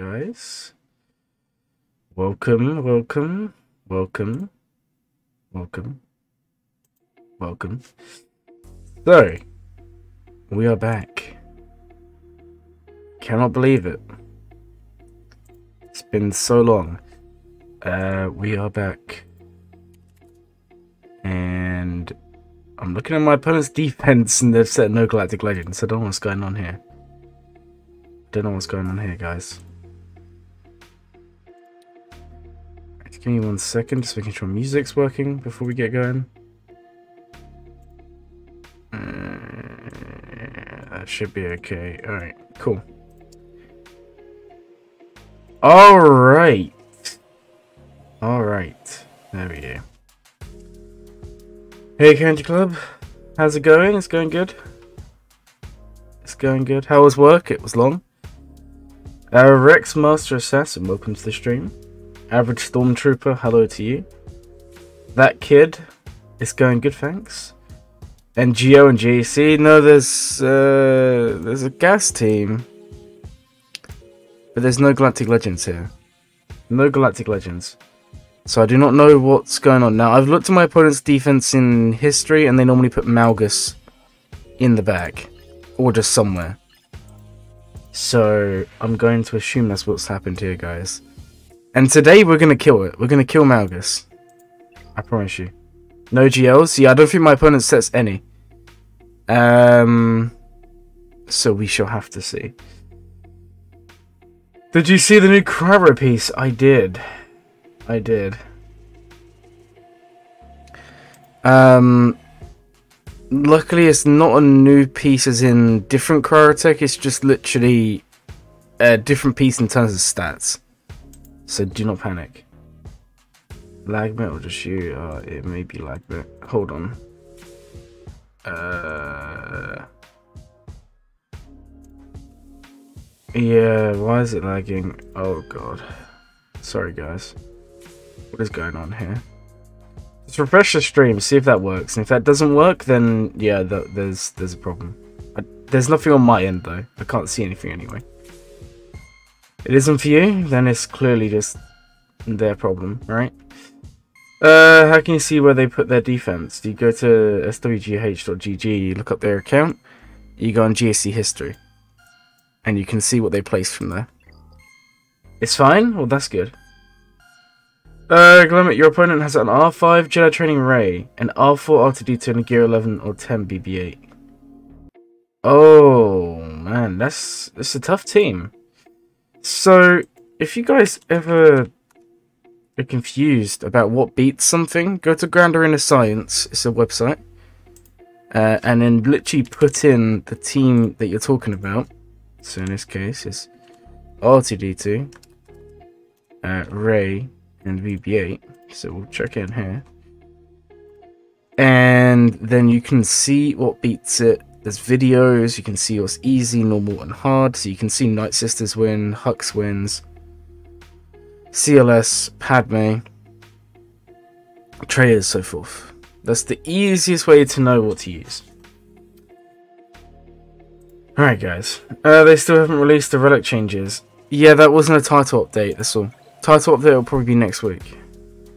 Guys. Welcome, welcome, welcome, welcome, welcome. So, we are back. Cannot believe it. It's been so long. Uh, we are back. And I'm looking at my opponent's defense and they've set no Galactic Legends. I don't know what's going on here. Don't know what's going on here, guys. Give me one second, just making sure music's working before we get going. Uh, that should be okay. Alright, cool. Alright. Alright. There we go. Hey, Country Club. How's it going? It's going good. It's going good. How was work? It was long. Uh, Rex Master Assassin, welcome to the stream. Average Stormtrooper, hello to you. That kid, it's going good, thanks. And Geo and GC, no, there's uh, there's a gas team, but there's no Galactic Legends here. No Galactic Legends. So I do not know what's going on. Now, I've looked at my opponent's defense in history, and they normally put Malgus in the back. Or just somewhere. So, I'm going to assume that's what's happened here, guys. And today, we're to kill it. We're to kill Malgus. I promise you. No GLs? Yeah, I don't think my opponent sets any. Um, so we shall have to see. Did you see the new Crabber piece? I did. I did. Um, luckily, it's not a new piece as in different Kyrotech. It's just literally a different piece in terms of stats. So do not panic. Lagbit or just you? Uh, it may be Lagbit. Hold on. Uh. Yeah, why is it lagging? Oh god. Sorry guys. What is going on here? Let's refresh the stream, see if that works. And if that doesn't work, then yeah, th there's there's a problem. I, there's nothing on my end though. I can't see anything anyway. It isn't for you, then it's clearly just their problem, right? Uh, how can you see where they put their defense? Do you go to swgoh.gg, you look up their account, you go on GAC history, and you can see what they placed from there. It's fine? Well, that's good. Uh, Glurmit, your opponent has an R5 Jedi Training Rey, an R4 R2D2 and a Gear 11 or 10 BB-8. Oh, man, that's, that's a tough team. So, if you guys ever are confused about what beats something, go to Grand Arena Science, it's a website, uh, and then literally put in the team that you're talking about. So in this case, it's R2D2, uh, Rey, and BB-8. So we'll check in here. And then you can see what beats it. There's videos, you can see what's easy, normal, and hard. So you can see Night Sisters win, Hux wins, CLS, Padme, Trayas, so forth. That's the easiest way to know what to use. Alright guys, uh, they still haven't released the relic changes. Yeah, that wasn't a title update, that's all. Title update will probably be next week.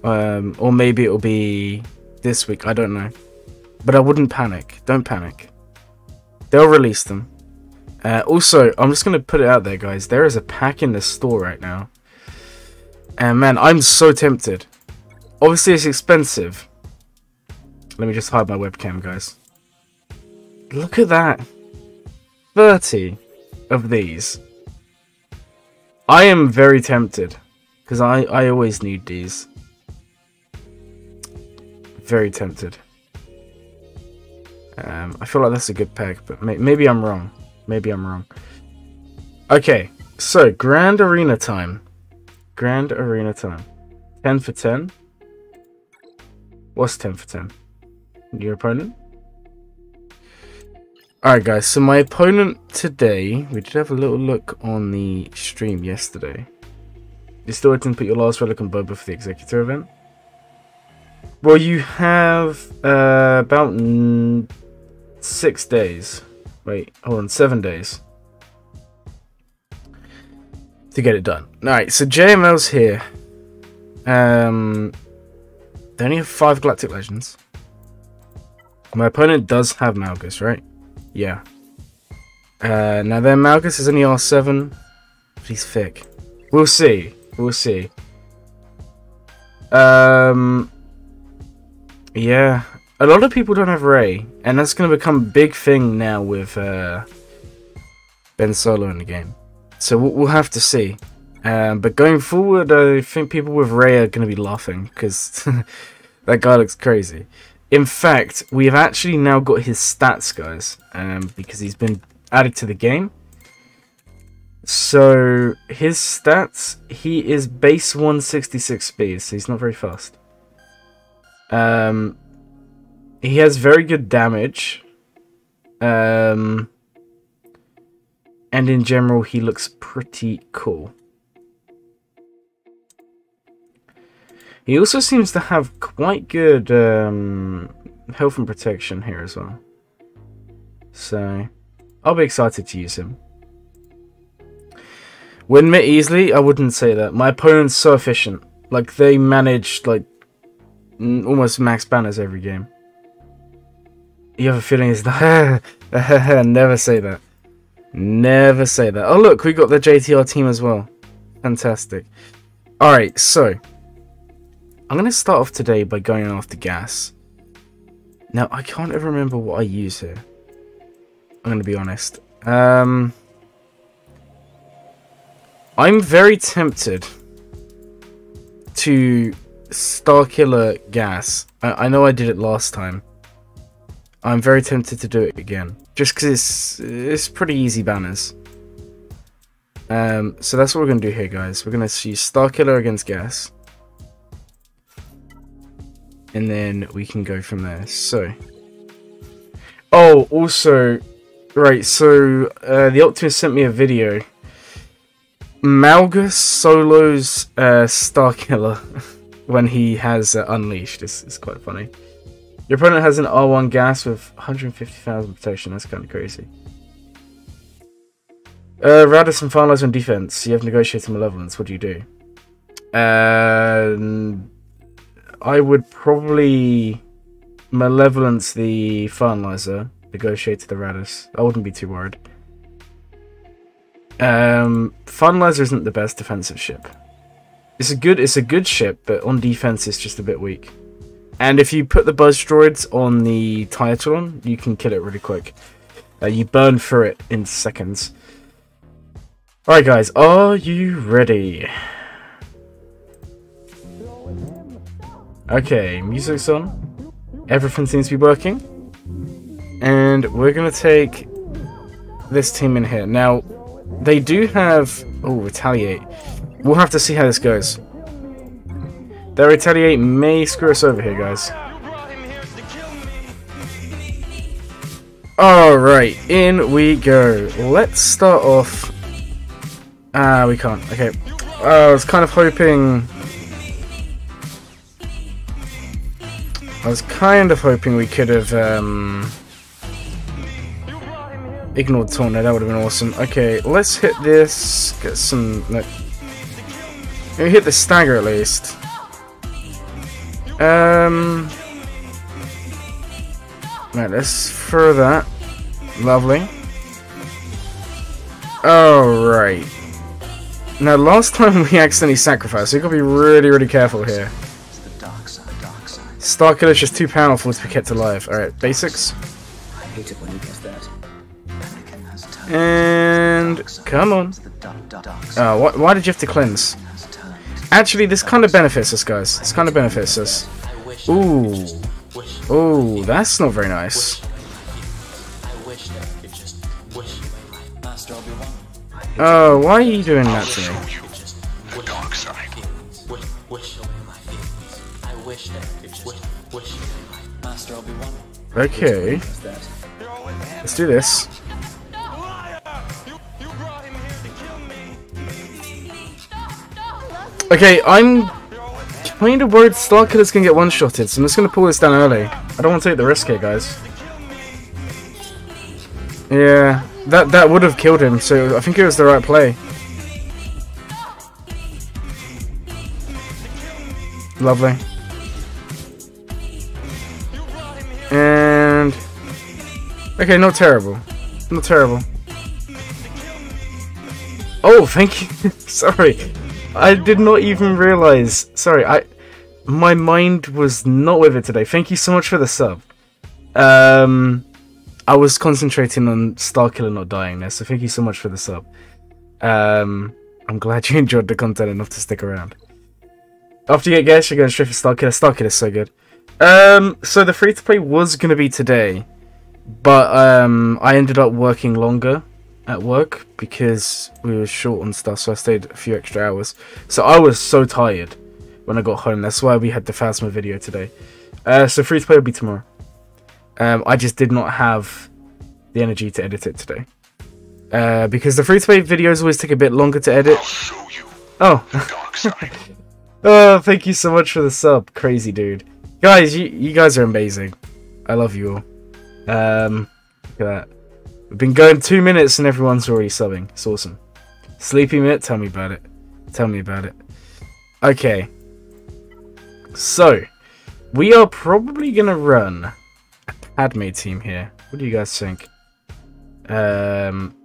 Um, or maybe it'll be this week, I don't know. But I wouldn't panic, don't panic. They'll release them. Uh, also, I'm just going to put it out there, guys. There is a pack in the store right now. And man, I'm so tempted. Obviously, it's expensive. Let me just hide my webcam, guys. Look at that. 30 of these. I am very tempted. Because I, I always need these. Very tempted. Um, I feel like that's a good pack, but may maybe I'm wrong. Maybe I'm wrong. Okay, so Grand Arena time. Grand Arena time. 10 for 10. What's 10 for 10? Your opponent? Alright guys, so my opponent today, we did have a little look on the stream yesterday. You still didn't put your last relic on Boba for the Executor event? Well, you have uh, about six days. Wait, hold on, seven days. to get it done. Alright, so JML's here. Um, they only have five Galactic Legends. My opponent does have Malgus, right? Yeah. Uh, now their Malgus is only R7, but he's thick. We'll see. We'll see. Um, yeah. A lot of people don't have Rey, and that's going to become a big thing now with uh, Ben Solo in the game. So we'll, have to see. Um, but going forward, I think people with Rey are going to be laughing because that guy looks crazy. In fact, we have actually now got his stats, guys, um, because he's been added to the game. So his stats, he is base 166 speed, so he's not very fast. Um, he has very good damage. Um, and in general, he looks pretty cool. He also seems to have quite good um, health and protection here as well. So, I'll be excited to use him. Win me easily? I wouldn't say that. My opponent's so efficient. Like, they manage, like, almost max banners every game. You have a feeling it's not... Never say that. Never say that. Oh, look, we got the JTR team as well. Fantastic. Alright, so... I'm going to start off today by going after gas. Now, I can't ever remember what I use here. I'm going to be honest. Um, I'm very tempted to Starkiller gas. I, I know I did it last time. I'm very tempted to do it again. Just because it's, it's pretty easy banners. Um, so that's what we're going to do here, guys. We're going to use Starkiller against gas and then we can go from there. So, oh, also, right. So uh, the Optimist sent me a video. Malgus solos uh, Starkiller when he has uh, Unleashed. It's, it's quite funny. Your opponent has an R1 gas with 150,000 protection. That's kind of crazy. Uh, Radisson finalize on defense. You have negotiated malevolence. What do you do? Uh, I would probably malevolence the finalizer, negotiate to the Raddus. I wouldn't be too worried. Um, finalizer isn't the best defensive ship. It's a good, it's a good ship, but on defense it's just a bit weak. And if you put the buzz droids on the Tiatron, you can kill it really quick. Uh, you burn through it in seconds. Alright guys, are you ready? Okay, music's on. Everything seems to be working. And we're going to take this team in here. Now, they do have... Oh, Retaliate. We'll have to see how this goes. That Retaliate may screw us over here, guys. Alright, in we go. Let's start off... Ah, we can't. Okay. I was kind of hoping I was kind of hoping we could have um, ignored Tornado. That would have been awesome. Okay, let's hit this. Get some. Let, me hit the stagger at least. Um. Right, let's throw that. Lovely. Alright. Now, last time we accidentally sacrificed, so you gotta be really, really careful here. Starkiller is just too powerful to be kept alive. Alright, basics. I hate it when he does that. And come on. Why, why did you have to cleanse? Actually, this kind of benefits us, guys. This kind of benefits us. Ooh. Ooh, that's not very nice. Oh, why are you doing that to me? Okay. Let's do this. Okay, I'm kind of worried Starkiller's gonna get one-shotted, so I'm just gonna pull this down early. I don't want to take the risk here, guys. Yeah, that that would have killed him, so I think it was the right play. Lovely. And... Okay, not terrible. Not terrible. Oh, thank you. Sorry. I did not even realize. Sorry, I... My mind was not with it today. Thank you so much for the sub. Um... I was concentrating on Starkiller not dying there, so thank you so much for the sub. Um, I'm glad you enjoyed the content enough to stick around. After you get gas, you're going straight for Starkiller. Starkiller is so good. Um, so the free-to-play was going to be today, but um, I ended up working longer at work because we were short on stuff, so I stayed a few extra hours. So I was so tired when I got home. That's why we had the Phasma video today. Uh, so free-to-play will be tomorrow. Um, I just did not have the energy to edit it today. Uh, because the free-to-play videos always take a bit longer to edit. Oh. oh, thank you so much for the sub, crazy dude. Guys, you, you guys are amazing. I love you all. Um, look at that. We've been going two minutes and everyone's already subbing. It's awesome. Sleepy Mitt, tell me about it. Tell me about it. Okay. So, we are probably going to run a Padme team here. What do you guys think? Um,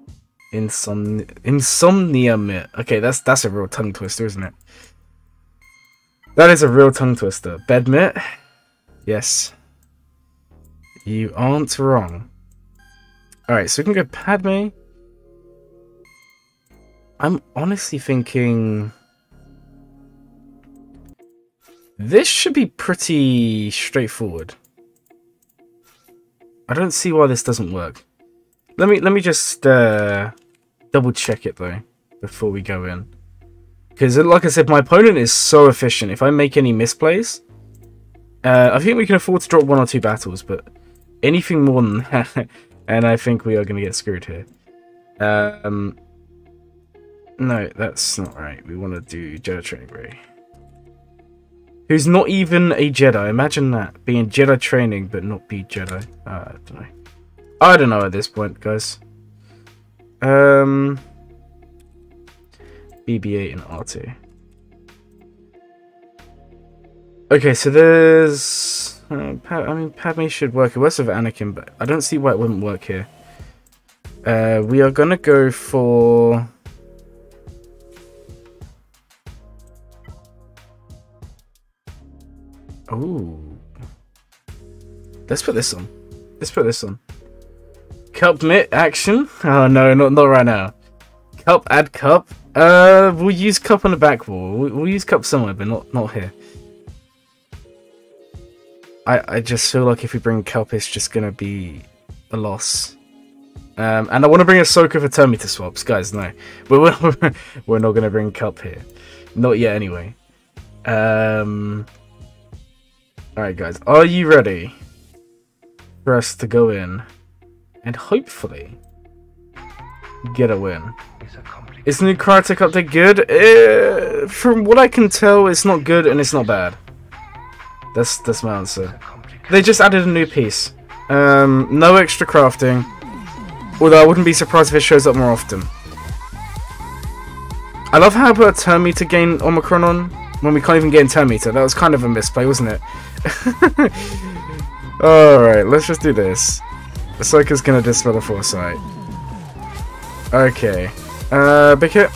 insomnia, insomnia mitt. Okay, that's that's a real tongue twister, isn't it? That is a real tongue twister. Bed mitt. Yes. You aren't wrong. Alright, so we can go Padme. I'm honestly thinking... This should be pretty straightforward. I don't see why this doesn't work. Let me let me just uh, double check it though before we go in. Because like I said, my opponent is so efficient. If I make any misplays, uh, I think we can afford to drop one or two battles, but anything more than that, and I think we are going to get screwed here. Um, no, that's not right. We want to do Jedi Training Rey who's not even a Jedi. Imagine that being Jedi training but not be Jedi. Uh, I don't know. I don't know at this point, guys. Um, BB-8 and R2. Okay, so there's. Uh, I mean, Padme should work. It works with Anakin, but I don't see why it wouldn't work here. Uh, we are gonna go for. Oh. Let's put this on. Let's put this on. Cup mitt action? Oh no, not not right now. Cup add cup. Uh, we'll use cup on the back wall. We'll, we'll use cup somewhere, but not not here. I I just feel like if we bring Kelp, it's just gonna be a loss. Um, and I want to bring Ahsoka for turn meter swaps, guys. No, we're we're, we're not gonna bring cup here, not yet anyway. Um, Alright guys, are you ready for us to go in and hopefully get a win? Is the new Kyrotech update good? Uh, from what I can tell, it's not good and it's not bad. That's that's my answer. They just added a new piece. Um, no extra crafting. Although I wouldn't be surprised if it shows up more often. I love how I put a turn meter gain Omicron on when we can't even get in turn meter. That was kind of a misplay, wasn't it? Alright, let's just do this. Ahsoka's gonna dispel the foresight. Okay. Uh, Bickett?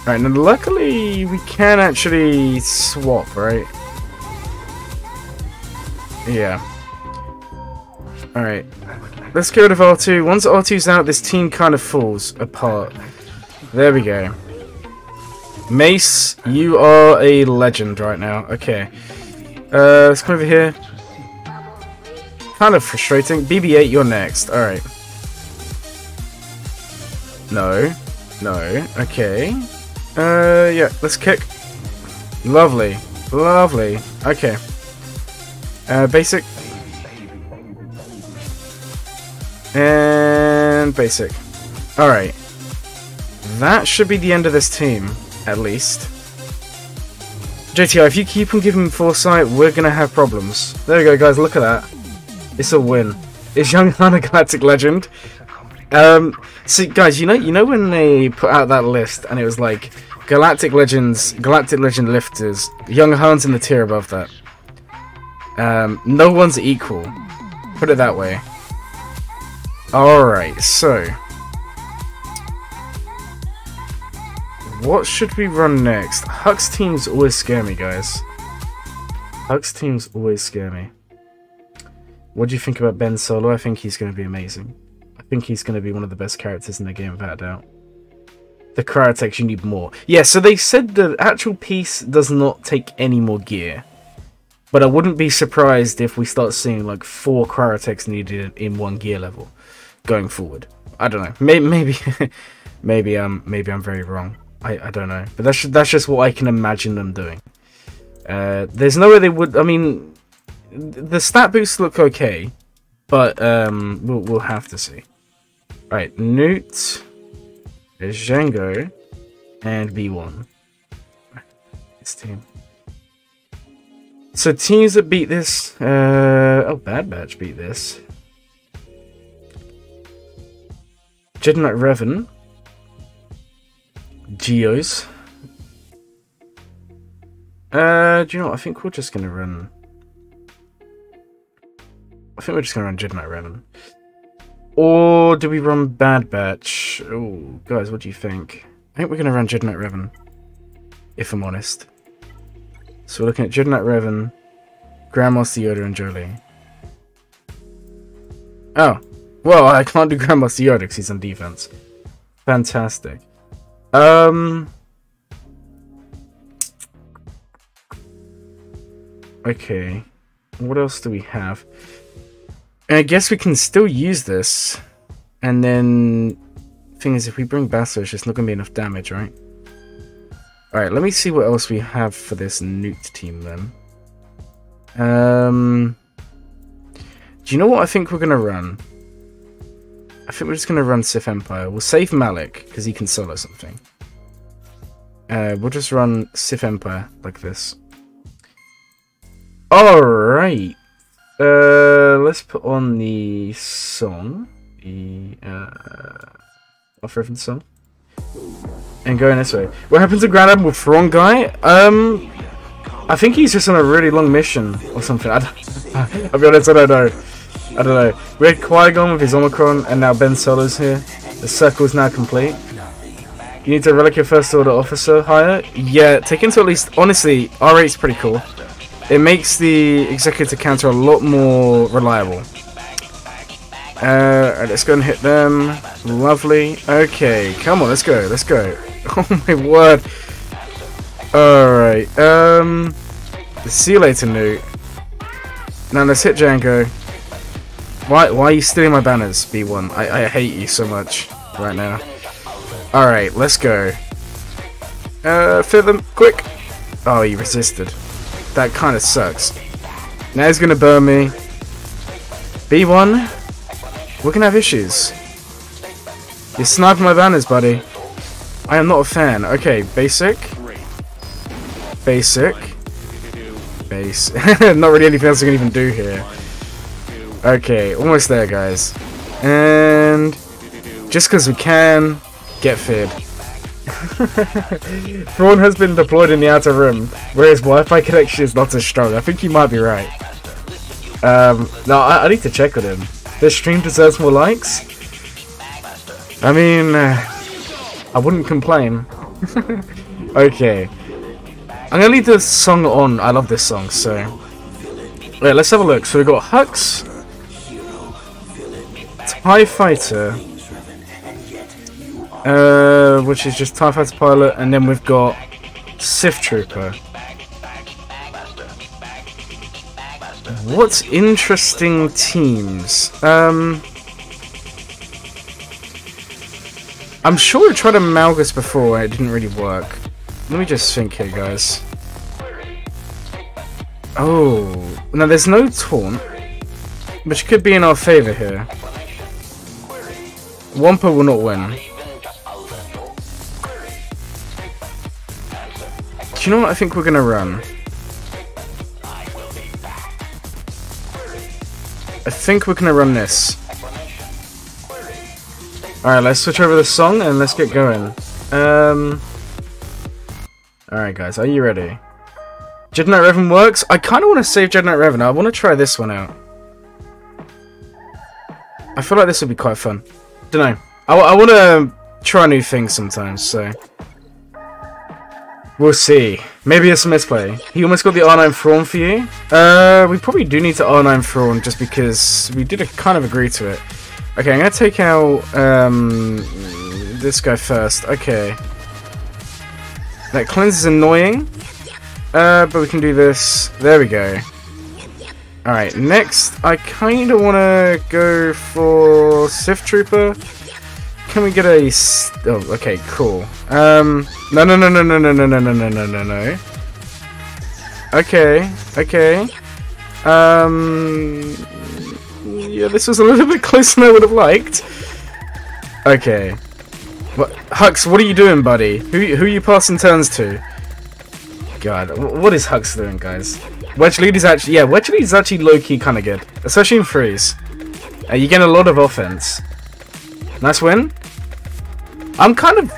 Alright, now luckily we can actually swap, right? Yeah. Alright. Let's go to R2. Once R2's out, this team kind of falls apart. There we go. Mace, you are a legend right now. Okay. Uh, let's come over here. Kind of frustrating. BB-8, you're next. Alright. No. No. Okay. Uh, yeah, let's kick. Lovely. Lovely. Okay. Uh, basic. And basic. Alright. That should be the end of this team at least. JTI, if you keep on giving foresight, we're gonna have problems. There we go, guys, look at that. It's a win. It's Young Hunter Galactic Legend. Um, so guys, you know, you know when they put out that list and it was like Galactic Legends, Galactic Legend Lifters, Young Hans in the tier above that. Um, no one's equal. Put it that way. Alright, so. What should we run next? Hux teams always scare me, guys. Hux teams always scare me. What do you think about Ben Solo? I think he's going to be amazing. I think he's going to be one of the best characters in the game, without a doubt. The Kyrotechs, you need more. Yeah, so they said the actual piece does not take any more gear. But I wouldn't be surprised if we start seeing like four Kyrotechs needed in one gear level going forward. I don't know. Maybe, maybe, maybe, um, maybe I'm very wrong. I, I don't know. But that's that's just what I can imagine them doing. Uh, there's no way they would. I mean, the stat boosts look okay, but um, we'll we'll have to see. Right, Nute, there's Django, and B1. This team. So teams that beat this, uh, oh, Bad Batch beat this. Jedi Knight Revan, Geos. Uh, do you know what? I think we're just gonna run. I think we're just gonna run Jedi Knight Revan. Or do we run Bad Batch? Oh, guys, what do you think? I think we're gonna run Jedi Knight Revan. If I'm honest. So we're looking at Jedi Knight Revan, Grandmaster Yoda, and Jolee. Oh. Well, I can't do Grandmaster Yoda because he's on defense. Fantastic. Um... Okay. What else do we have? I guess we can still use this. And then... Thing is, if we bring Basso, it's just not going to be enough damage, right? Alright, let me see what else we have for this Nute team then. Um, do you know what I think we're going to run? I think we're just going to run Sith Empire. We'll save Malak, because he can solo something. Uh, we'll just run Sith Empire like this. Alright. Uh, let's put on the song. The, uh, off reference song and going this way. What happened to Grand Admiral Thrawn guy? Um, I think he's just on a really long mission or something. I will be honest, I don't know. I don't know. We had Qui-Gon with his Omicron, and now Ben Solo's here. The circle is now complete. You need to relic your first order officer higher? Yeah, take into at least... Honestly, R8 is pretty cool. It makes the executor counter a lot more reliable. Uh, let's go and hit them. Lovely. Okay, come on, let's go, let's go. Oh my word. Alright, um... See you later, Nute. Now let's hit Django. Why, why are you stealing my banners, B1? I, I hate you so much right now. Alright, let's go. Uh, fit them, quick! Oh, he resisted. That kind of sucks. Now he's gonna burn me. B1, we're gonna have issues. You're sniping my banners, buddy. I am not a fan. Okay, basic. Basic. Base. not really anything else I can even do here. Okay, almost there, guys. And just because we can, get fed. Thrawn has been deployed in the outer rim, where his Wi-Fi connection is not as strong. I think you might be right. Um, no, I, I need to check with him. This stream deserves more likes? I mean, uh, I wouldn't complain. okay. I'm gonna leave this song on. I love this song, so... Wait, let's have a look. So we've got Hux, TIE Fighter, uh, which is just TIE Fighter Pilot, and then we've got Sith Trooper. What's interesting teams? Um, I'm sure I tried a Malgus before it didn't really work. Let me just think here, guys. Oh, now there's no taunt, which could be in our favor here. Wampa will not win. Do you know what I think we're gonna run? I think we're gonna run this. Alright, let's switch over the song and let's get going. Um, Alright, guys, are you ready? Jedi Knight Revan works? I kind of want to save Jedi Knight Revan. I want to try this one out. I feel like this would be quite fun. Don't know. I, I want to try new things sometimes, so... We'll see. Maybe it's a misplay. He almost got the R9 Thrawn for you. Uh, we probably do need to R9 Thrawn just because we did kind of agree to it. Okay, I'm going to take out um, this guy first. Okay. That cleanse is annoying. Uh, but we can do this. There we go. Alright, next, I kind of want to go for Sith Trooper. Can we get a... Oh, okay, cool. Um, no, no, no, no, no, no, no, no, no, no, no, no, no. Okay, okay. Um, yeah, this was a little bit closer than I would have liked. Okay. What, Hux, what are you doing, buddy? Who, who are you passing turns to? God, what is Hux doing, guys? Wedge lead is actually, yeah, wedge lead is actually low-key kind of good. Especially in freeze. Uh, you get a lot of offense. Nice win. I'm kind of,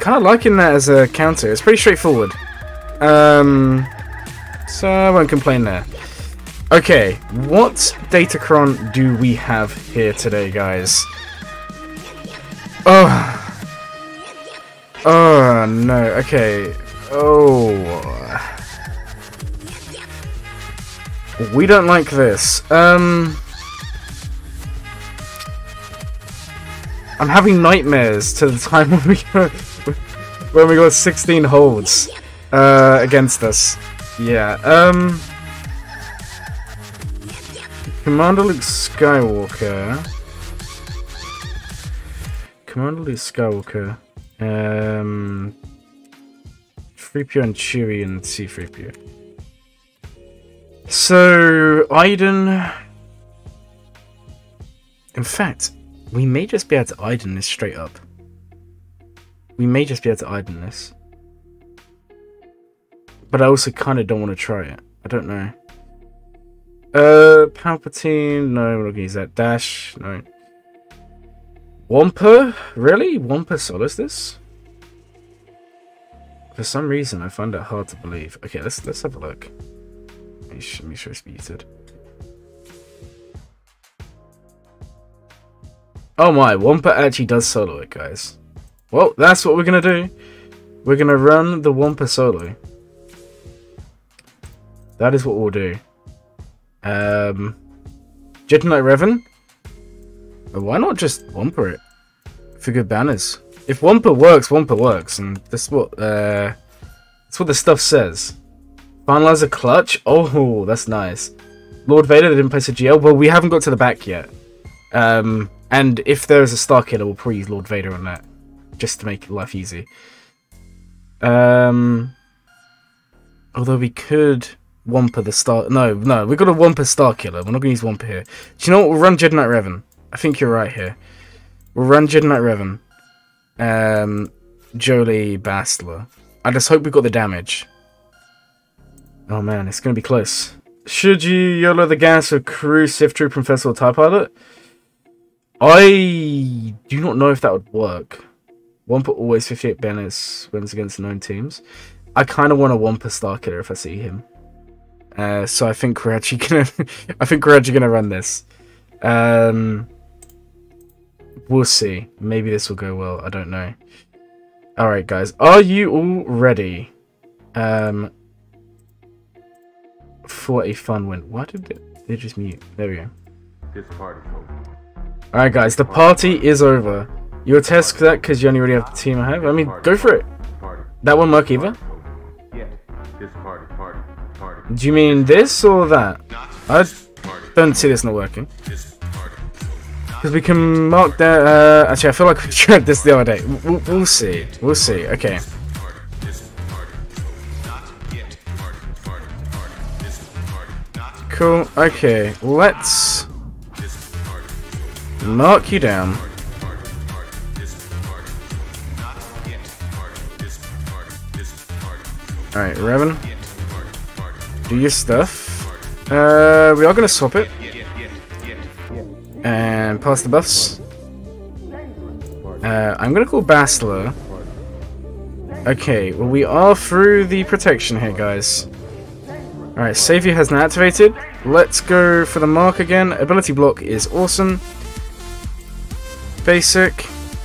kind of liking that as a counter. It's pretty straightforward. Um, so I won't complain there. Okay, what Datacron do we have here today, guys? Oh. Oh, no. Okay. Oh. We don't like this. Um... I'm having nightmares to the time when we got, when we got 16 holds uh, against us. Yeah. Um. Commander Luke Skywalker. Commander Luke Skywalker. Um. 3PO and Chewie and C3PO. So, Iden... In fact, we may just be able to Iden this straight up. We may just be able to Iden this. But I also kind of don't want to try it. I don't know. Uh, Palpatine. No, we're not going to use that. Dash. No. Wampa? Really? Wampa solos this? For some reason, I find it hard to believe. Okay, let's let's have a look. Me, let me show it's muted. Oh my, Wampa actually does solo it, guys. Well, that's what we're going to do. We're going to run the Wampa solo. That is what we'll do. Um, Jedi Revan? Why not just Wampa it? For good banners. If Wampa works, Wampa works. And that's what, uh, that's what the stuff says. Finalizer clutch? Oh, that's nice. Lord Vader they didn't place a GL? Well, we haven't got to the back yet. Um, and if there's a Star Killer, we'll probably use Lord Vader on that. Just to make life easy. Um, although we could Wampa the Star... No, no, we've got a Wampa Star Killer. We're not going to use Wampa here. Do you know what? We'll run Jedi Knight Revan. I think you're right here. We'll run Jedi Knight Revan. Um, Jolee Bastila. I just hope we got the damage. Oh man, it's going to be close. Should you YOLO the gas or Crew, Sith Trooper, and Festival TIE Pilot? I do not know if that would work. Wampa always 58 banners wins against known teams. I kind of want a Wampa Star Killer if I see him. Uh, so I think we're actually gonna, I think we're actually gonna run this. Um, we'll see. Maybe this will go well. I don't know. All right, guys, are you all ready? Um, for a fun win. Why did they, they just mute? There we go. This party's over. Alright guys, the party is over. You'll test that because you only already have the team I have? I mean, go for it. That won't work either? Do you mean this or that? I don't see this not working. Because we can mark that... Uh, actually, I feel like we tried this the other day. We'll, we'll see. We'll see. Okay. Cool. Okay, let's Mark you down. Alright, Revan. Do your stuff. Uh, we are going to swap it. And pass the buffs. Uh, I'm going to call Bastila. Okay, well we are through the protection here, guys. Alright, Savior has now activated. Let's go for the mark again. Ability block is awesome. Basic.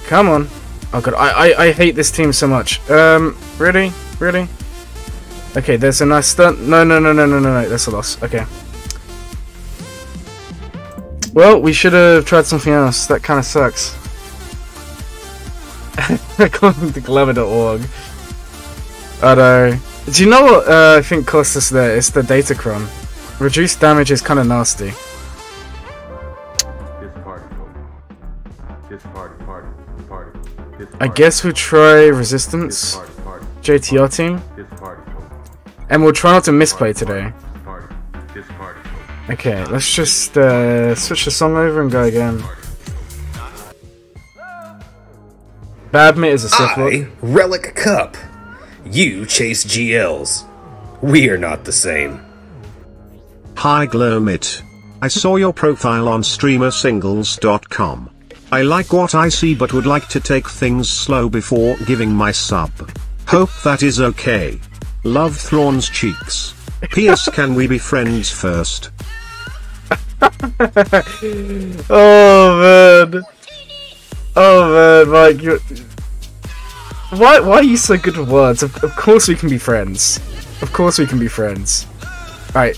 Come on. Oh god, I, I, I hate this team so much. Um, really? Really? Okay, there's a nice stunt. No, no, no, no, no, no, no, that's a loss. Okay. Well, we should have tried something else. That kind of sucks. According to Clever.org. I know. Do you know what uh, I think cost us there? It's the Datacron. Reduced damage is kind of nasty. I guess we'll try Resistance, JTR team, and we'll try not to misplay today. Okay, let's just uh, switch the song over and go again. Badmit is a Sith I, Relic Cup. You chase GLs. We are not the same. Hi Glurmit. I saw your profile on streamersingles.com. I like what I see but would like to take things slow before giving my sub. Hope that is okay. Love Thrawn's cheeks. P.S. Can we be friends first? oh man. Oh man, Mike, you why, why are you so good with words? Of, of course we can be friends. Of course we can be friends. Alright.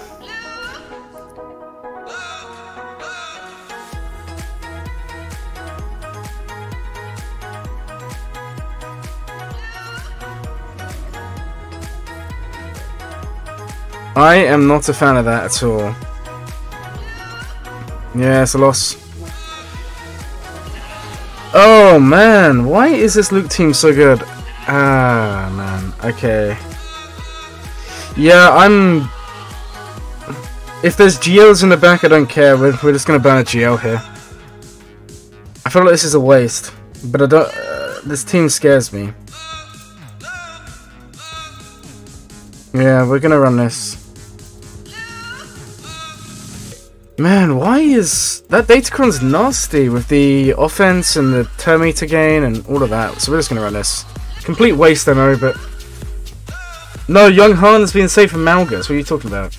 I am not a fan of that at all. Yeah, it's a loss. Oh man, why is this Luke team so good? Ah man, okay. Yeah, I'm... If there's GLs in the back, I don't care. We're, we're just gonna burn a GL here. I feel like this is a waste, but I don't... Uh, this team scares me. Yeah, we're gonna run this. Man, why is... That Datacron's nasty with the offense and the turn meter gain and all of that. So we're just going to run this. Complete waste, I know, but... No, Young Han's being safe from Malgus. What are you talking about?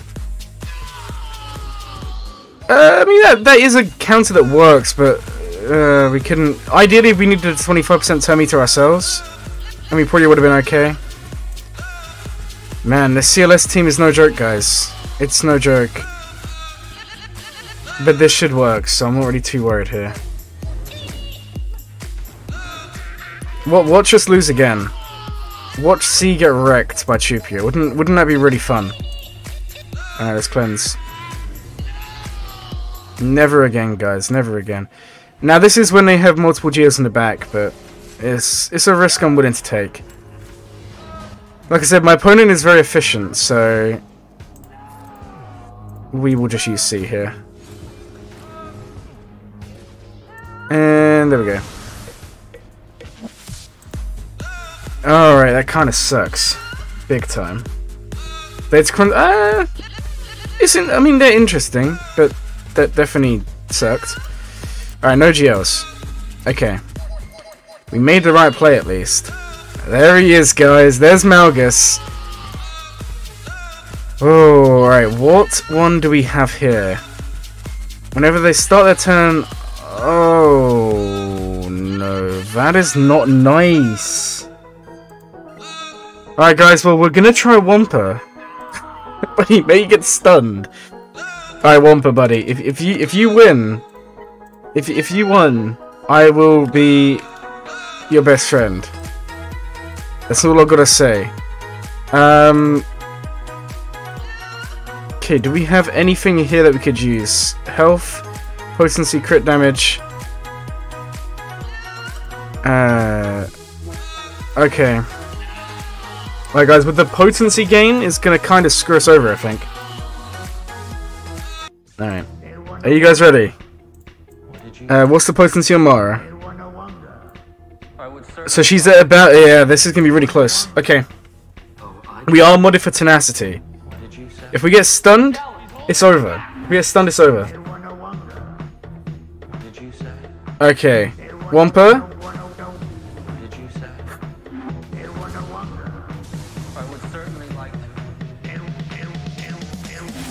Uh, I mean, that, that is a counter that works, but... Uh, we couldn't... Ideally, we needed a 25% turn meter ourselves. And we probably would have been okay. Man, the CLS team is no joke, guys. It's no joke. But this should work, so I'm really too worried here. What? Watch us lose again. Watch C get wrecked by Chupia. Wouldn't wouldn't that be really fun? Alright, let's cleanse. Never again, guys. Never again. Now this is when they have multiple geos in the back, but it's it's a risk I'm willing to take. Like I said, my opponent is very efficient, so we will just use C here. And there we go. Alright, that kind of sucks. Big time. That's uh, isn't, I mean, they're interesting, but that definitely sucked. Alright, no GLs. Okay. We made the right play at least. There he is, guys. There's Malgus. Oh, alright. What one do we have here? Whenever they start their turn That is not nice. Alright, guys. Well, we're to try Wampa. but he may get stunned. Alright, Wampa, buddy. If, if, you, if you win... If, if you won, I will be your best friend. That's all I've got to say. Um... Okay, do we have anything here that we could use? Health? Potency, crit damage. Uh, okay. Alright guys, with the potency gain, it's gonna kind of screw us over, I think. Alright. Are you guys ready? Uh, what's the potency on Mara? So she's at about yeah. This is gonna be really close. Okay, we are modded for tenacity. If we get stunned, it's over. If we get stunned, it's over. Okay, Wampa.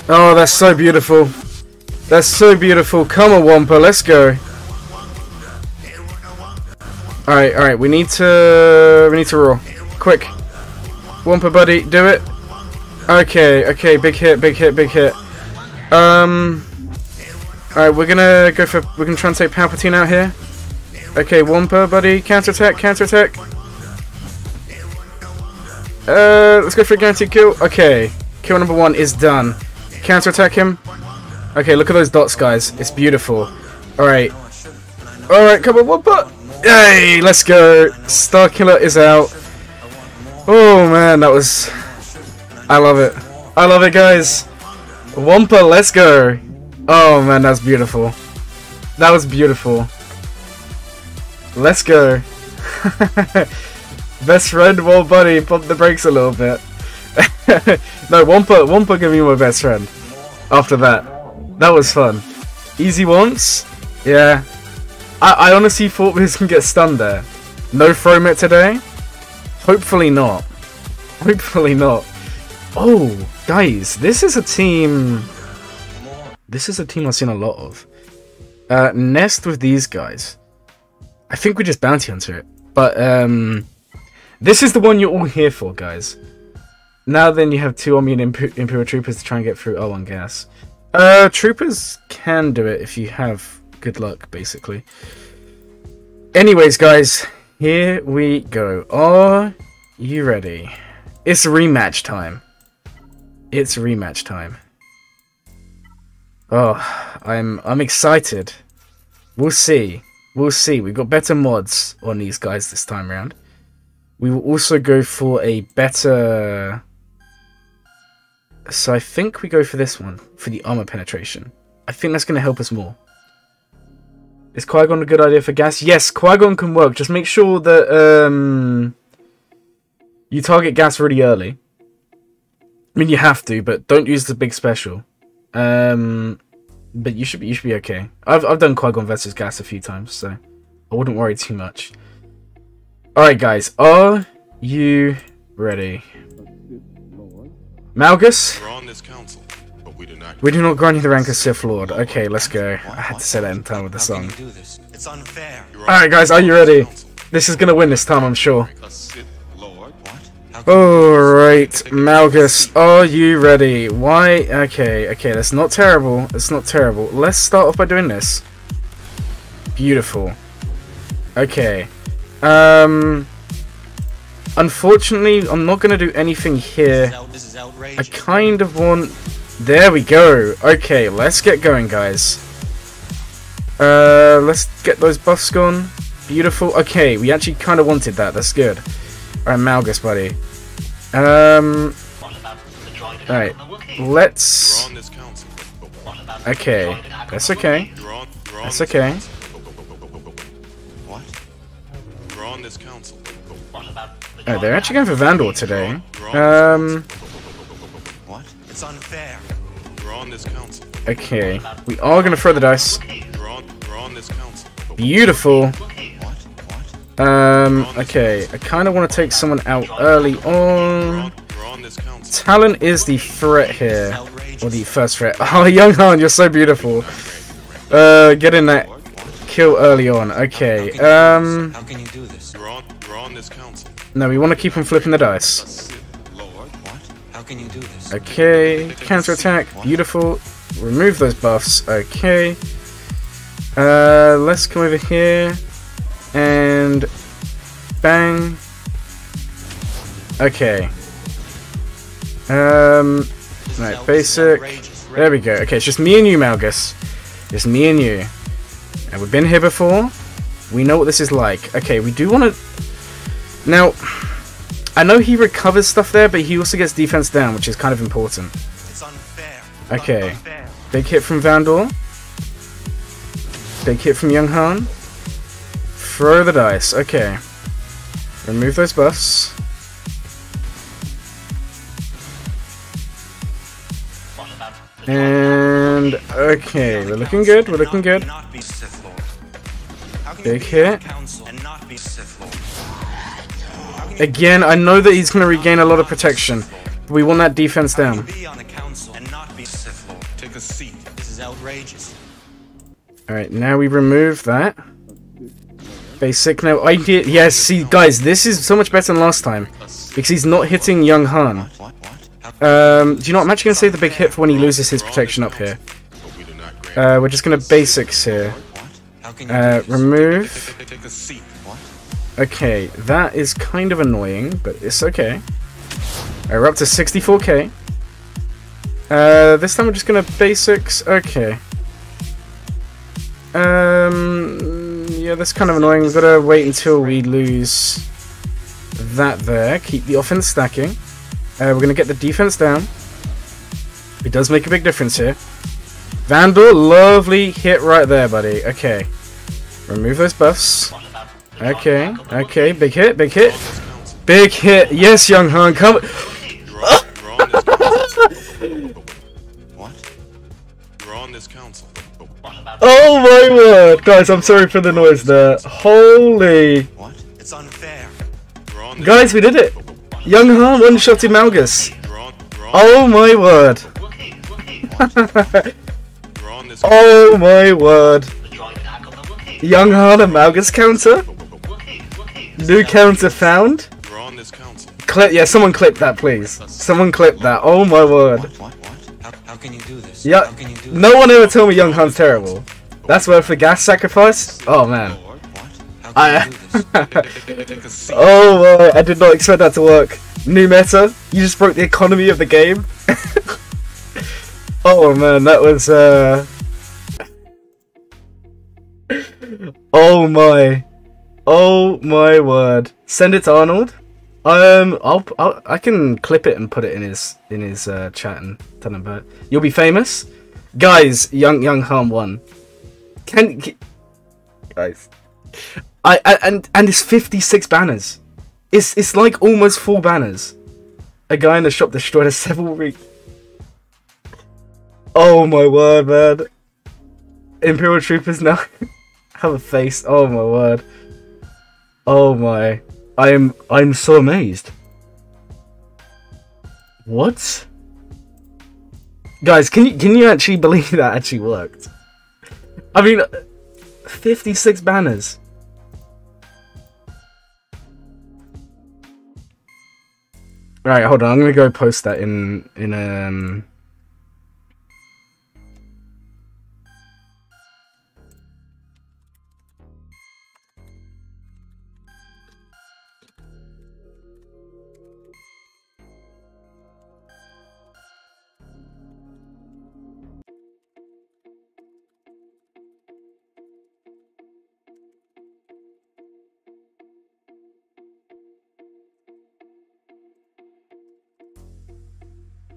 Oh, that's so beautiful. That's so beautiful. Come on, Wampa, let's go. Alright, alright, we need to... We need to roar. Quick. Wampa buddy, do it. Okay, okay, big hit, big hit, big hit. Um... Alright, we're gonna go for... We're gonna try and take Palpatine out here. Okay, Wampa buddy, counter-attack, counter-attack. Uh, let's go for a guaranteed kill. Okay, kill number one is done. Counter-attack him. Okay, look at those dots, guys. It's beautiful. Alright. Alright, come on, Wampa! Yay, let's go. Starkiller is out. Oh man, that was... I love it. I love it, guys. Wampa, let's go. Oh man, that's beautiful. That was beautiful. Let's go. Best friend, well buddy, pump the brakes a little bit. no, Wampa, Wampa give me my best friend. After that. That was fun. Easy once? Yeah, I, I honestly thought we was to get stunned there. No throw met today? Hopefully not. Hopefully not. Oh, guys, this is a team... This is a team I've seen a lot of. Uh, Nest with these guys. I think we just bounty hunter it. But, um... This is the one you're all here for, guys. Now then you have two Omni and Imp Imperial Troopers to try and get through L1 gas. Uh, Troopers can do it if you have good luck, basically. Anyways, guys, here we go. Are you ready? It's rematch time. It's rematch time. Oh, I'm I'm excited. We'll see. We'll see. We've got better mods on these guys this time around. We will also go for a better... So I think we go for this one, for the armor penetration. I think that's going to help us more. Is Qui-Gon a good idea for gas? Yes, Qui-Gon can work. Just make sure that um, you target gas really early. I mean, you have to, but don't use the big special. Um, but you should be you should be okay. I've I've done Qui-Gon versus gas a few times, so I wouldn't worry too much. All right, guys, are you ready? Malgus? We're on this council. We do not. We do not grant you the rank of Sith Lord. Okay, let's go. I had to say that in time with the song. It's unfair. Alright, guys, are you ready? This is gonna win this time, I'm sure. Alright, Malgus, are you ready? Why? Okay, okay, that's not terrible. That's not terrible. Let's start off by doing this. Beautiful. Okay. Um... Unfortunately, I'm not going to do anything here. I kind of want there we go. Okay, let's get going, guys. Uh, let's get those buffs gone. Beautiful. Okay, we actually kind of wanted that. That's good. Alright, Malgus, buddy. Um. Alright, let's. Okay, that's okay. That's okay. Oh, they're actually going for Vandor today. Um. What? It's unfair. We're on this council. Okay, we are gonna throw the dice. Beautiful. Um, okay, I kind of want to take someone out early on. Talon is the threat here. Or the first threat. Oh, Young Han, you're so beautiful. Uh, getting that kill early on. Okay, um... No, we want to keep him flipping the dice. Okay, counter attack, beautiful. Remove those buffs. Okay. Uh, let's come over here and bang. Okay. Um, right, basic. There we go. Okay, it's just me and you, Malgus. Just me and you. And we've been here before. We know what this is like. Okay, we do want to... Now, I know he recovers stuff there, but he also gets defense down, which is kind of important. Okay. Big hit from Vandor. Big hit from Young Han. Throw the dice. Okay. Remove those buffs. And okay, we're looking good. We're looking good. Not be Sith Lord. How can Big you be on hit. Again, I know that he's going to regain a lot of protection. But we want that defense down. you be on the council and not be Sith Lord? Take a seat. This is outrageous. Alright, now we remove that. Basic now. I did. Yes, see, guys, this is so much better than last time. Because he's not hitting Young Han. What? What? How, Um, do you know what? I'm actually going to save the big hit for when he loses his protection up here. We do not grant. Uh, we're just going to basics here. what? How can you Uh, remove. Okay, that is kind of annoying, but it's okay. Alright, we're up to 64k. Uh, this time we're just gonna basics. Okay. Um, yeah, that's kind of annoying. We've got to wait until we lose that there. Keep the offense stacking. Uh, we're gonna get the defense down. It does make a big difference here. Vandor, lovely hit right there, buddy. Okay. Remove those buffs. Okay, okay, big hit, big hit. Big hit. Yes, Young Han, come. On, you're on this council. What? You're on this council. Oh my word! Guys, I'm sorry for the noise there. Holy. What? It's unfair. you're on this Guys, we did it! Young Han one shotted Malgus. You're on, you're on, Oh my word. you're on this Oh my word. Young Han and Malgus counter? New counter found? You're on this council. Clip, yeah, someone clip that, please. Someone clip that. Oh my word. What? What? What? How, how can you do this? Yeah, How can you do no one ever told me Young Han's terrible. That's worth the gas sacrifice? Oh man. this? What? How can I, you do this? Take, take a seat. oh my, I did not expect that to work. New meta, you just broke the economy of the game. oh man, that was uh Oh my. Oh my word. Send it to Ahnald. Um I'll, I'll I can clip it and put it in his in his uh, chat and tell him about it. You'll be famous. Guys, young young Han won. Can, can guys I, I and and it's 56 banners. It's it's like almost full banners. A guy in the shop destroyed a several week. Oh my word, man! Imperial troopers now have a face. Oh my word! Oh my! I am I'm so amazed. What? Guys, can you can you actually believe that actually worked? I mean, 56 banners. Right, hold on. I'm gonna go post that in in um.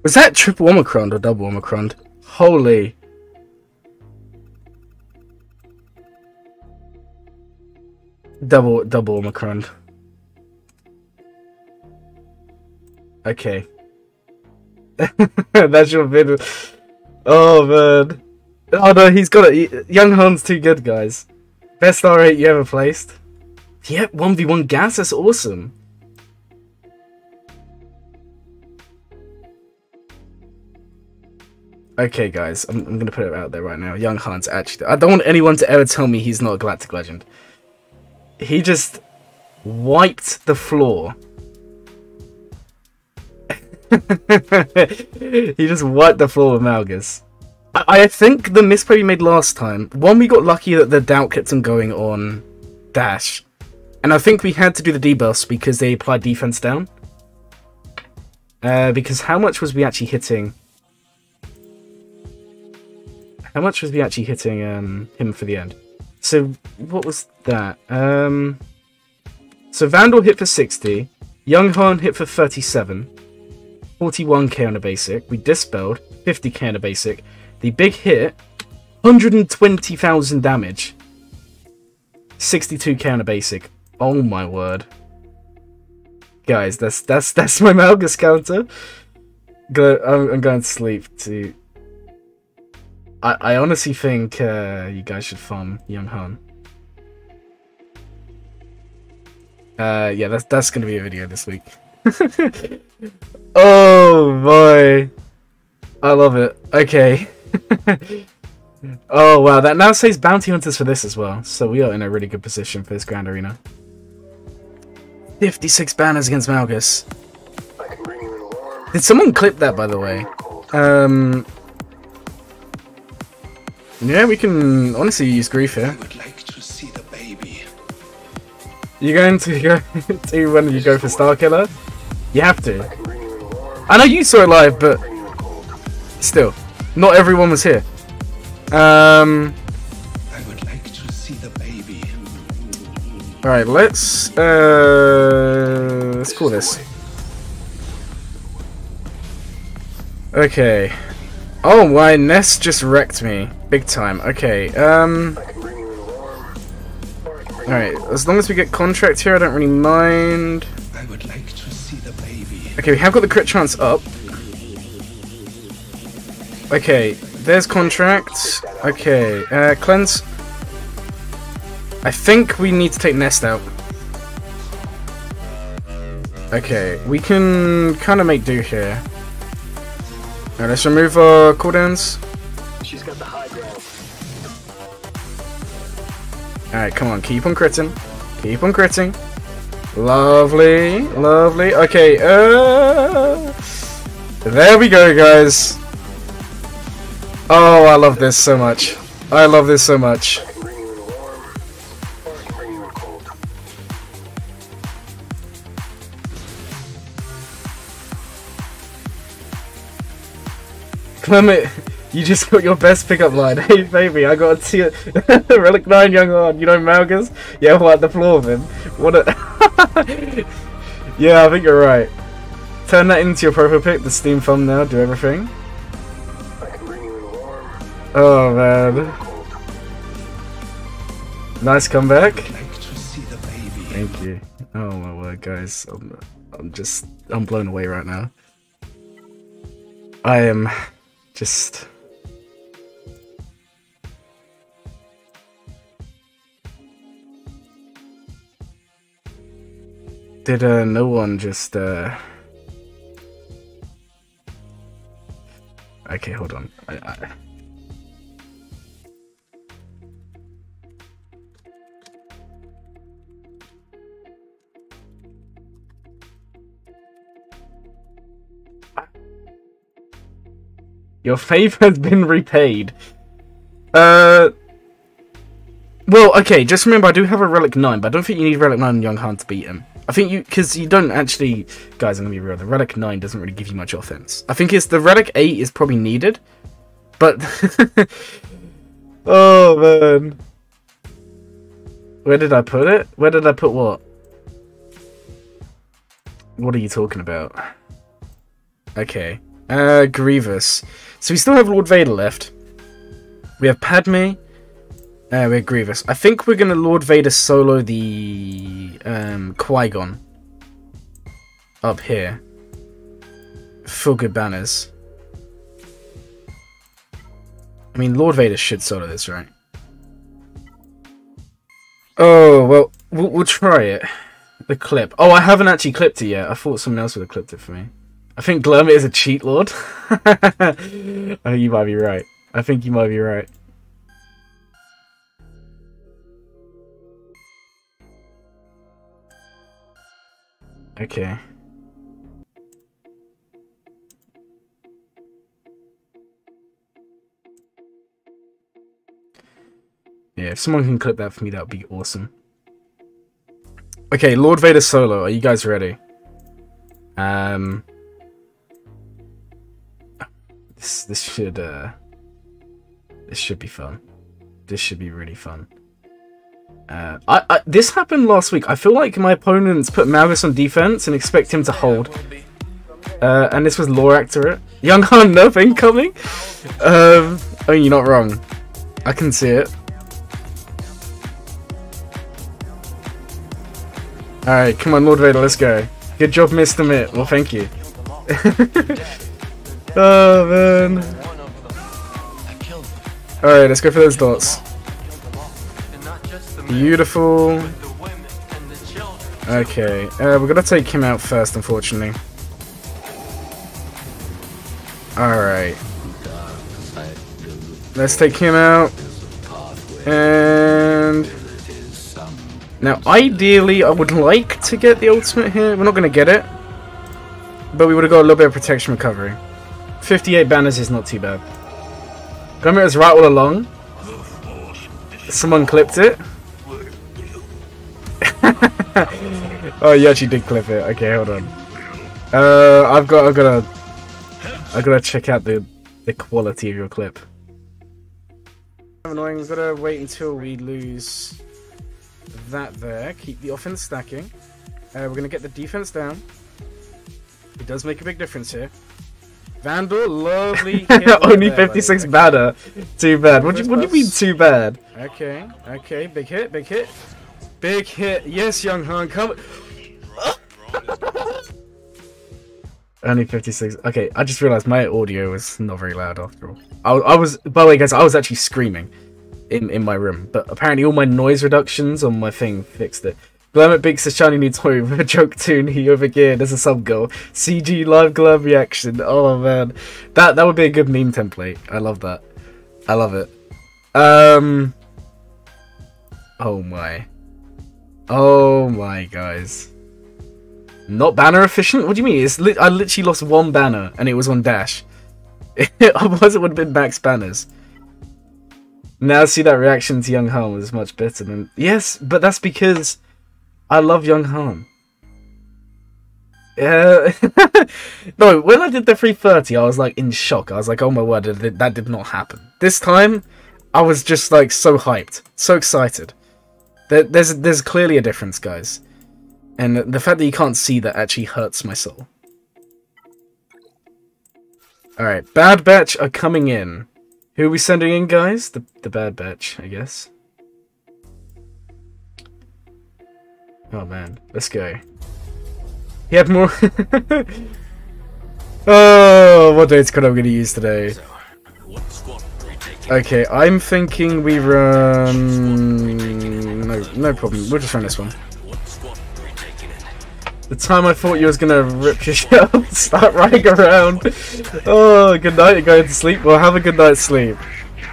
Was that triple Omicron or double Omicron? Holy. Double double Omicron. Okay. That's your video. Oh man. Oh no, he's got it. Young Han's too good, guys. Best R8 you ever placed. Yep, 1v1 gas, that's awesome. Okay, guys, I'm, I'm gonna put it out there right now. Young Han's actually. I don't want anyone to ever tell me he's not a Galactic Legend. He just wiped the floor. he just wiped the floor with Malgus. I, I think the misplay we made last time. One, we got lucky that the doubt kept on going on dash, and I think we had to do the debuffs because they applied defense down. Uh, because how much was we actually hitting? How much was we actually hitting um, him for the end? So what was that? Um, so Vandor hit for 60, Young Han hit for 37, 41k on a basic. We dispelled 50k on a basic. The big hit, 120,000 damage, 62k on a basic. Oh my word. guys, that's that's that's my Malgus counter. Go, I'm, I'm going to sleep too. I I honestly think uh, you guys should farm Young Han. Uh, yeah, that's that's gonna be a video this week. oh boy, I love it. Okay. oh wow, that now says bounty hunters for this as well. So we are in a really good position for this grand arena. 56 banners against Malgus. Did someone clip that, by the way? Um. Yeah, we can honestly use grief here. would like to see the baby. You're going to go to when you go for Starkiller? You have to. I know you saw it live, but still, not everyone was here. Um. I would like to see the baby. All right, let's uh, let's call this. Okay. Oh, my Nest just wrecked me big time. Okay. Um. All right. As long as we get contract here, I don't really mind. I would like to see the baby. Okay, we have got the crit chance up. Okay, there's contract. Okay, uh, cleanse. I think we need to take Nest out. Okay, we can kind of make do here. Alright, let's remove our cooldowns. Alright, come on, keep on critting. Keep on critting. Lovely, lovely. Okay, uh... There we go, guys. Oh, I love this so much. I love this so much. Clement, you just got your best pickup line. Hey, baby, I got a Relic 9 Young Han. You know Malgus? Yeah, what, the floor of him? What a... yeah, I think you're right. Turn that into your profile pic, the Steam thumbnail, do everything. Oh, man. Nice comeback. Thank you. Oh my word, guys. I'm, I'm just, I'm blown away right now. I am just. Did uh, no one just uh... Okay, hold on. I, I... Your favor has been repaid. Uh. Well, okay, just remember I do have a Relic 9, but I don't think you need Relic 9 and Young Han to beat him. I think you, because you don't actually, guys, I'm gonna be real, the Relic 9 doesn't really give you much offense. I think it's the Relic 8 is probably needed, but. oh, man. Where did I put it? Where did I put what? What are you talking about? Okay. Uh, Grievous. So we still have Lord Vader left. We have Padme. Uh, we have Grievous. I think we're gonna Lord Vader solo the um, Qui Gon up here. Full good banners. I mean, Lord Vader should solo this, right? Oh well, we'll, we'll try it. The clip. Oh, I haven't actually clipped it yet. I thought someone else would have clipped it for me. I think Glurmit is a cheat lord. I think you might be right. I think you might be right. Okay. Yeah, if someone can clip that for me, that would be awesome. Okay, Lord Vader solo. Are you guys ready? Um, this this should uh, this should be fun. This should be really fun. Uh, I, I this happened last week. I feel like my opponents put Malgus on defense and expect him to hold. Uh, and this was lore accurate. Young Han Nerf incoming. Um, oh, you're not wrong. I can see it. Alright, come on, Lord Vader, let's go. Good job, Mr. Mitt. Well, thank you. oh, man. Alright, let's go for those dots. Beautiful. Okay, uh, we're gonna take him out first, unfortunately. Alright. Let's take him out. And... Now, ideally, I would like to get the ultimate here. We're not to get it. But we would have got a little bit of protection recovery. 58 banners is not too bad. Gomir was right all along. Someone clipped it. oh, you actually did clip it. Okay, hold on. Uh, I've got, I've got to, I've got to check out the the quality of your clip. Annoying. We've got to wait until we lose that there. Keep the offense stacking. Uh, we're gonna get the defense down. It does make a big difference here. Vandor, lovely. Only there, by the 56 uh, uh. Too bad. What do you, what do you mean too bad? Okay, okay, big hit, big hit. Big hit. Yes, Young Han, come. Only 56. Okay, I just realized my audio was not very loud after all. I, I was, by the way, guys, I was actually screaming in, in my room, but apparently all my noise reductions on my thing fixed it. Glurmit Big a shiny new toy with a joke tune he over gear as a sub goal. CG live glove reaction. Oh man. That that would be a good meme template. I love that. I love it. Um Oh my. Oh my guys. Not banner efficient? What do you mean? It's li I literally lost one banner and it was on dash. Otherwise it would have been max banners. Now see that reaction to Young Han was much better than Yes, but that's because I love Young Han. Yeah. no, when I did the 330, I was like in shock. I was like, oh my word, that did not happen. This time, I was just like so hyped, so excited. There, there's there's clearly a difference, guys. And the fact that you can't see that actually hurts my soul. Alright, Bad Batch are coming in. Who are we sending in, guys? The, the Bad Batch, I guess. Oh man, let's go. He had more. oh, what dates card I'm gonna use today? Okay, I'm thinking we run. No, no problem. We'll just run this one. The time I thought you was gonna rip your shirt, off, start running around. Oh, good night. You're going to sleep. Well, have a good night's sleep.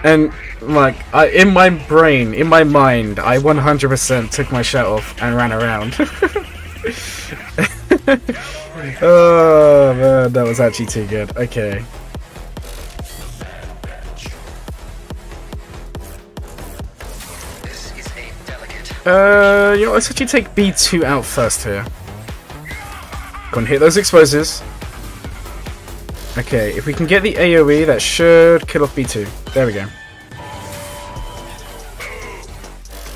And like, I, in my brain, in my mind, I 100% took my shirt off and ran around. oh man, that was actually too good. Okay. Uh, you know, let's actually take B2 out first here. Go and hit those explosives. Okay, if we can get the AoE, that should kill off B2. There we go.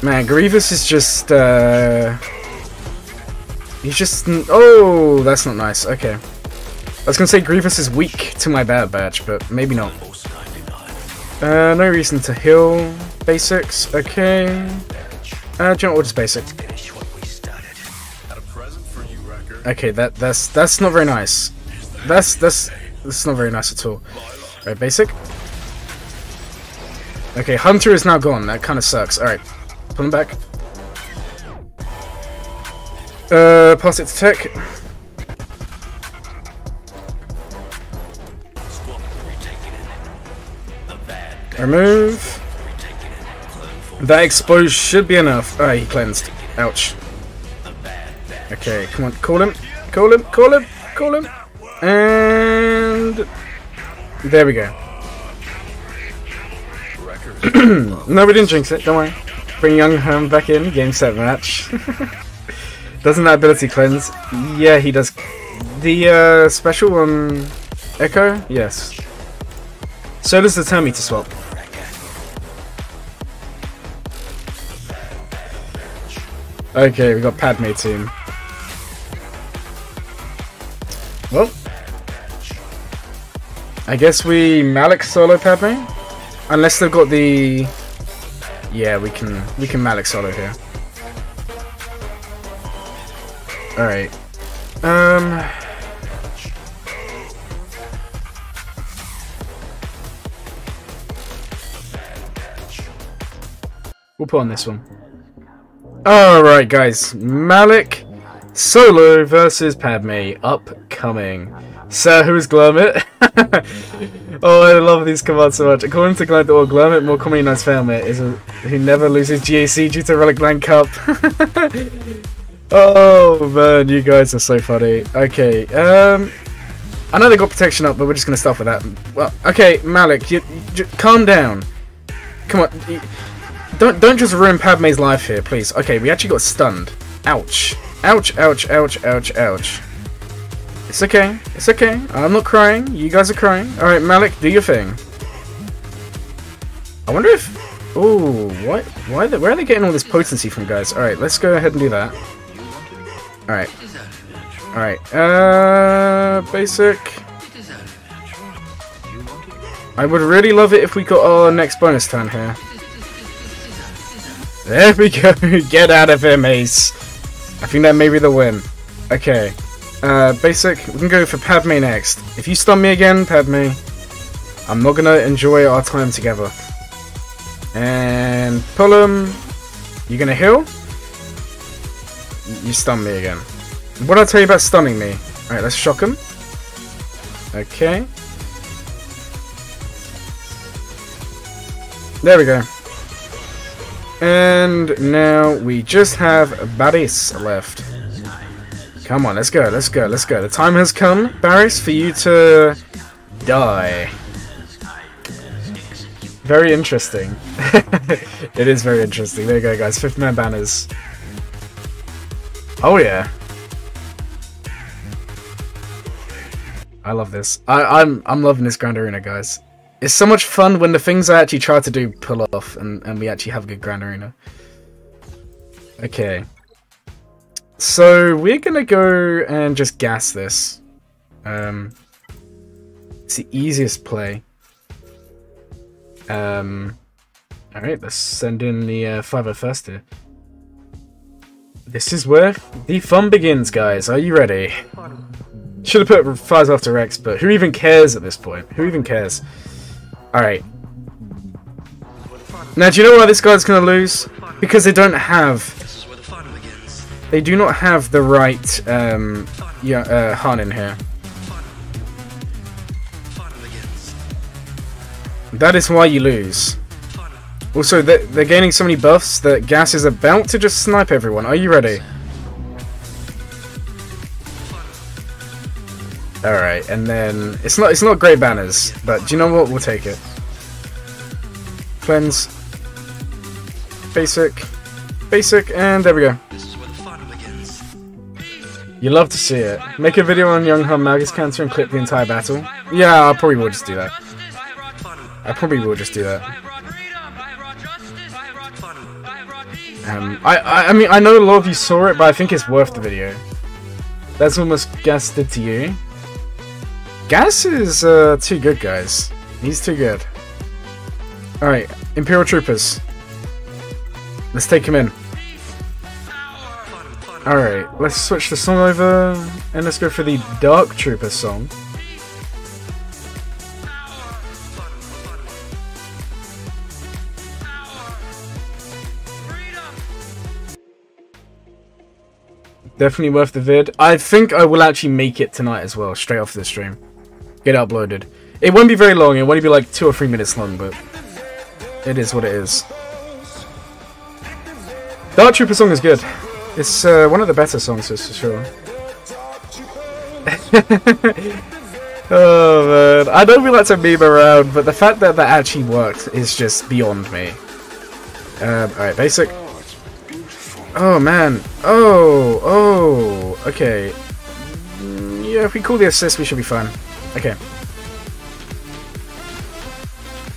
Man, Grievous is just, uh... He's just... Oh, that's not nice. Okay. I was gonna say Grievous is weak to my Bad Batch, but maybe not. Uh, no reason to heal. Basics, okay. Uh, do you just basic. Okay, that that's that's not very nice. That's that's that's not very nice at all. Alright, basic. Okay, Hunter is now gone. That kind of sucks. Alright, pull him back. Uh, pass it to tech. Remove. That exposed should be enough. Ah, he cleansed. Ouch. Okay, come on, call him, call him, call him, call him, and there we go. no, we didn't jinx it. Don't worry. Bring Young Han back in. Game set match. Doesn't that ability cleanse? Yeah, he does. The uh, special on Echo, yes. So does the Terminator swap. Okay, we got Padme team. Well, I guess we Malak solo Padme, unless they've got the. Yeah, we can we can Malak solo here. All right. Um. We'll put on this one. Alright, guys. Malak Solo versus Padme. Upcoming. Sir, who is Glurmit? oh, I love these commands so much. According to Glad or Glurmit, more commonly known as Failmit, is a, who never loses GAC due to Relic Land Cup. oh, man, you guys are so funny. Okay, um... I know they got protection up, but we're just gonna stop with that. Well, okay, Malak, you, you, calm down. Come on, you, don't don't just ruin Padme's life here, please. Okay, we actually got stunned. Ouch. Ouch, ouch, ouch, ouch, ouch. It's okay. It's okay. I'm not crying. You guys are crying. Alright, Malak, do your thing. I wonder if... Oh, what? Why? The, where are they getting all this potency from, guys? Alright, let's go ahead and do that. Alright. Alright, uh... Basic... I would really love it if we got our next bonus turn here. There we go. Get out of here, Mace. I think that may be the win. Okay. Uh, basic, we can go for Padme next. If you stun me again, Padme, I'm not gonna enjoy our time together. And Pullum, you gonna heal? You stun me again. What did I tell you about stunning me? Alright, let's shock him. Okay. There we go. And now we just have Barris left. Come on, let's go, let's go, let's go. The time has come, Barris, for you to die. Very interesting. it is very interesting. There you go, guys. Fifth man banners. Oh yeah. I love this. I, I'm I'm loving this Grand Arena, guys. It's so much fun when the things I actually try to do pull off and, and we actually have a good Grand Arena. Okay. So we're gonna go and just gas this. Um, it's the easiest play. Um, all right, let's send in the uh, 501st here. This is where the fun begins, guys. Are you ready? Should have put Fives after Rex, but who even cares at this point? Who even cares? Alright. Now, do you know why this guy's gonna lose? Because they don't have... They do not have the right, um, yeah, uh, Han in here. That is why you lose. Also, they're, they're gaining so many buffs that Gas is about to just snipe everyone. Are you ready? Alright, and then it's not it's not great banners, but do you know what? We'll take it. Cleanse. Basic. Basic, and there we go. You love to see it. Make a video on Young Han Malgus Cancer and clip the entire battle. Yeah, I probably will just do that. I probably will just do that. Um, I, I, I mean, I know a lot of you saw it, but I think it's worth the video. That's almost Gas did to you. Gas is uh, too good, guys. He's too good. Alright, Imperial Troopers. Let's take him in. Alright, let's switch the song over, and let's go for the Dark Trooper song. Definitely worth the vid. I think I will actually make it tonight as well, straight off the stream. Get uploaded. It won't be very long, it won't be like two or three minutes long, but it is what it is. Dark Trooper song is good. It's uh, one of the better songs, for sure. oh man, I know we like to meme around, but the fact that that actually worked is just beyond me. Um, Alright, basic. Oh man. Oh, oh, okay. Mm, Yeah, if we call the assist, we should be fine. Okay.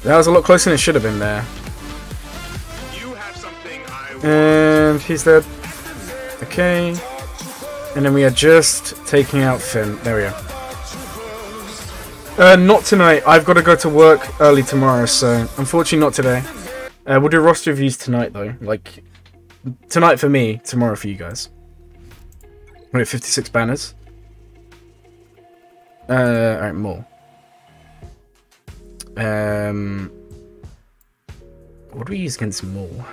That was a lot closer than it should have been there. And he's dead. Okay. And then we are just taking out Finn. There we go. Uh, not tonight. I've got to go to work early tomorrow, so unfortunately not today. Uh, we'll do roster reviews tonight, though. Like, tonight for me, tomorrow for you guys. We're at 56 banners. Uh, alright, more. Um, what do we use against Maul?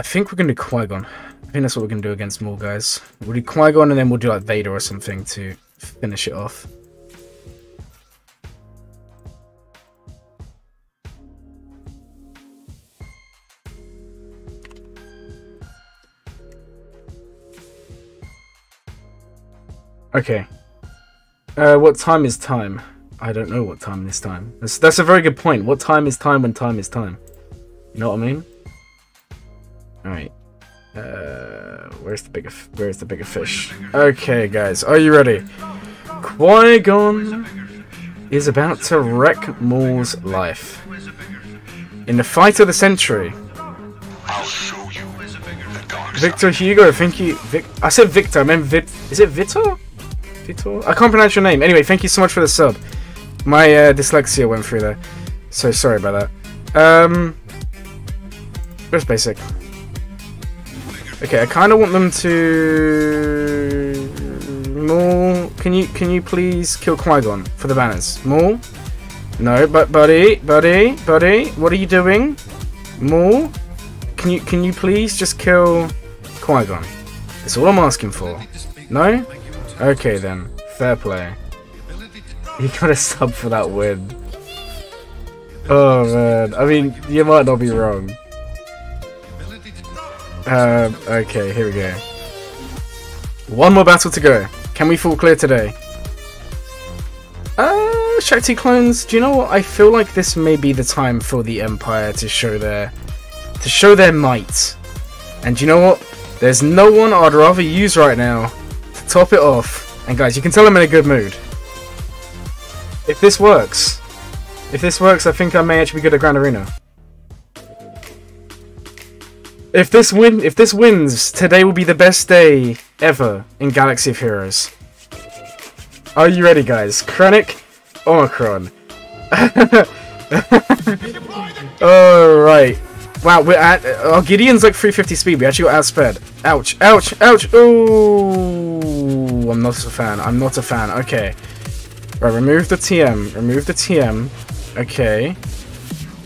I think we're gonna do Qui-Gon. I think that's what we're gonna do against more guys. We'll do Qui-Gon and then we'll do like Vader or something to finish it off. Okay. Uh, what time is time? I don't know what time is time. That's, that's a very good point. What time is time when time is time? You know what I mean? Alright. Uh, where's the bigger, where's the bigger fish? Okay, guys, are you ready? Qui-Gon is about to wreck Maul's life. In the fight of the century, I'll you the. Victor Hugo, thank you. Vic- I said Victor, I meant Vit. Is it Vitor? Vitor? I can't pronounce your name. Anyway, thank you so much for the sub. My uh, dyslexia went through there. So sorry about that. Um, where's basic? Okay, I kind of want them to. Maul, can you can you please kill Qui Gon for the banners? Maul, no, but buddy, buddy, buddy, what are you doing? Maul, can you can you please just kill Qui Gon? That's all I'm asking for. No? Okay then, fair play. You got a sub for that win. Oh man, I mean, you might not be wrong. Um, okay, here we go. One more battle to go. Can we fall clear today? Uh, Shaak Ti clones. Do you know what? I feel like this may be the time for the Empire to show their to show their might. And do you know what? There's no one I'd rather use right now to top it off. And guys, you can tell I'm in a good mood. If this works, if this works, I think I may actually be good at Grand Arena. If this win, if this wins, today will be the best day ever in Galaxy of Heroes. Are you ready, guys? Krennic, Omicron. Alright. Wow, we're at. Our Gideon's like 350 speed. We actually got outsped. Ouch, ouch, ouch. Ooh. I'm not a fan. I'm not a fan. Okay. Right, remove the TM. Remove the TM. Okay.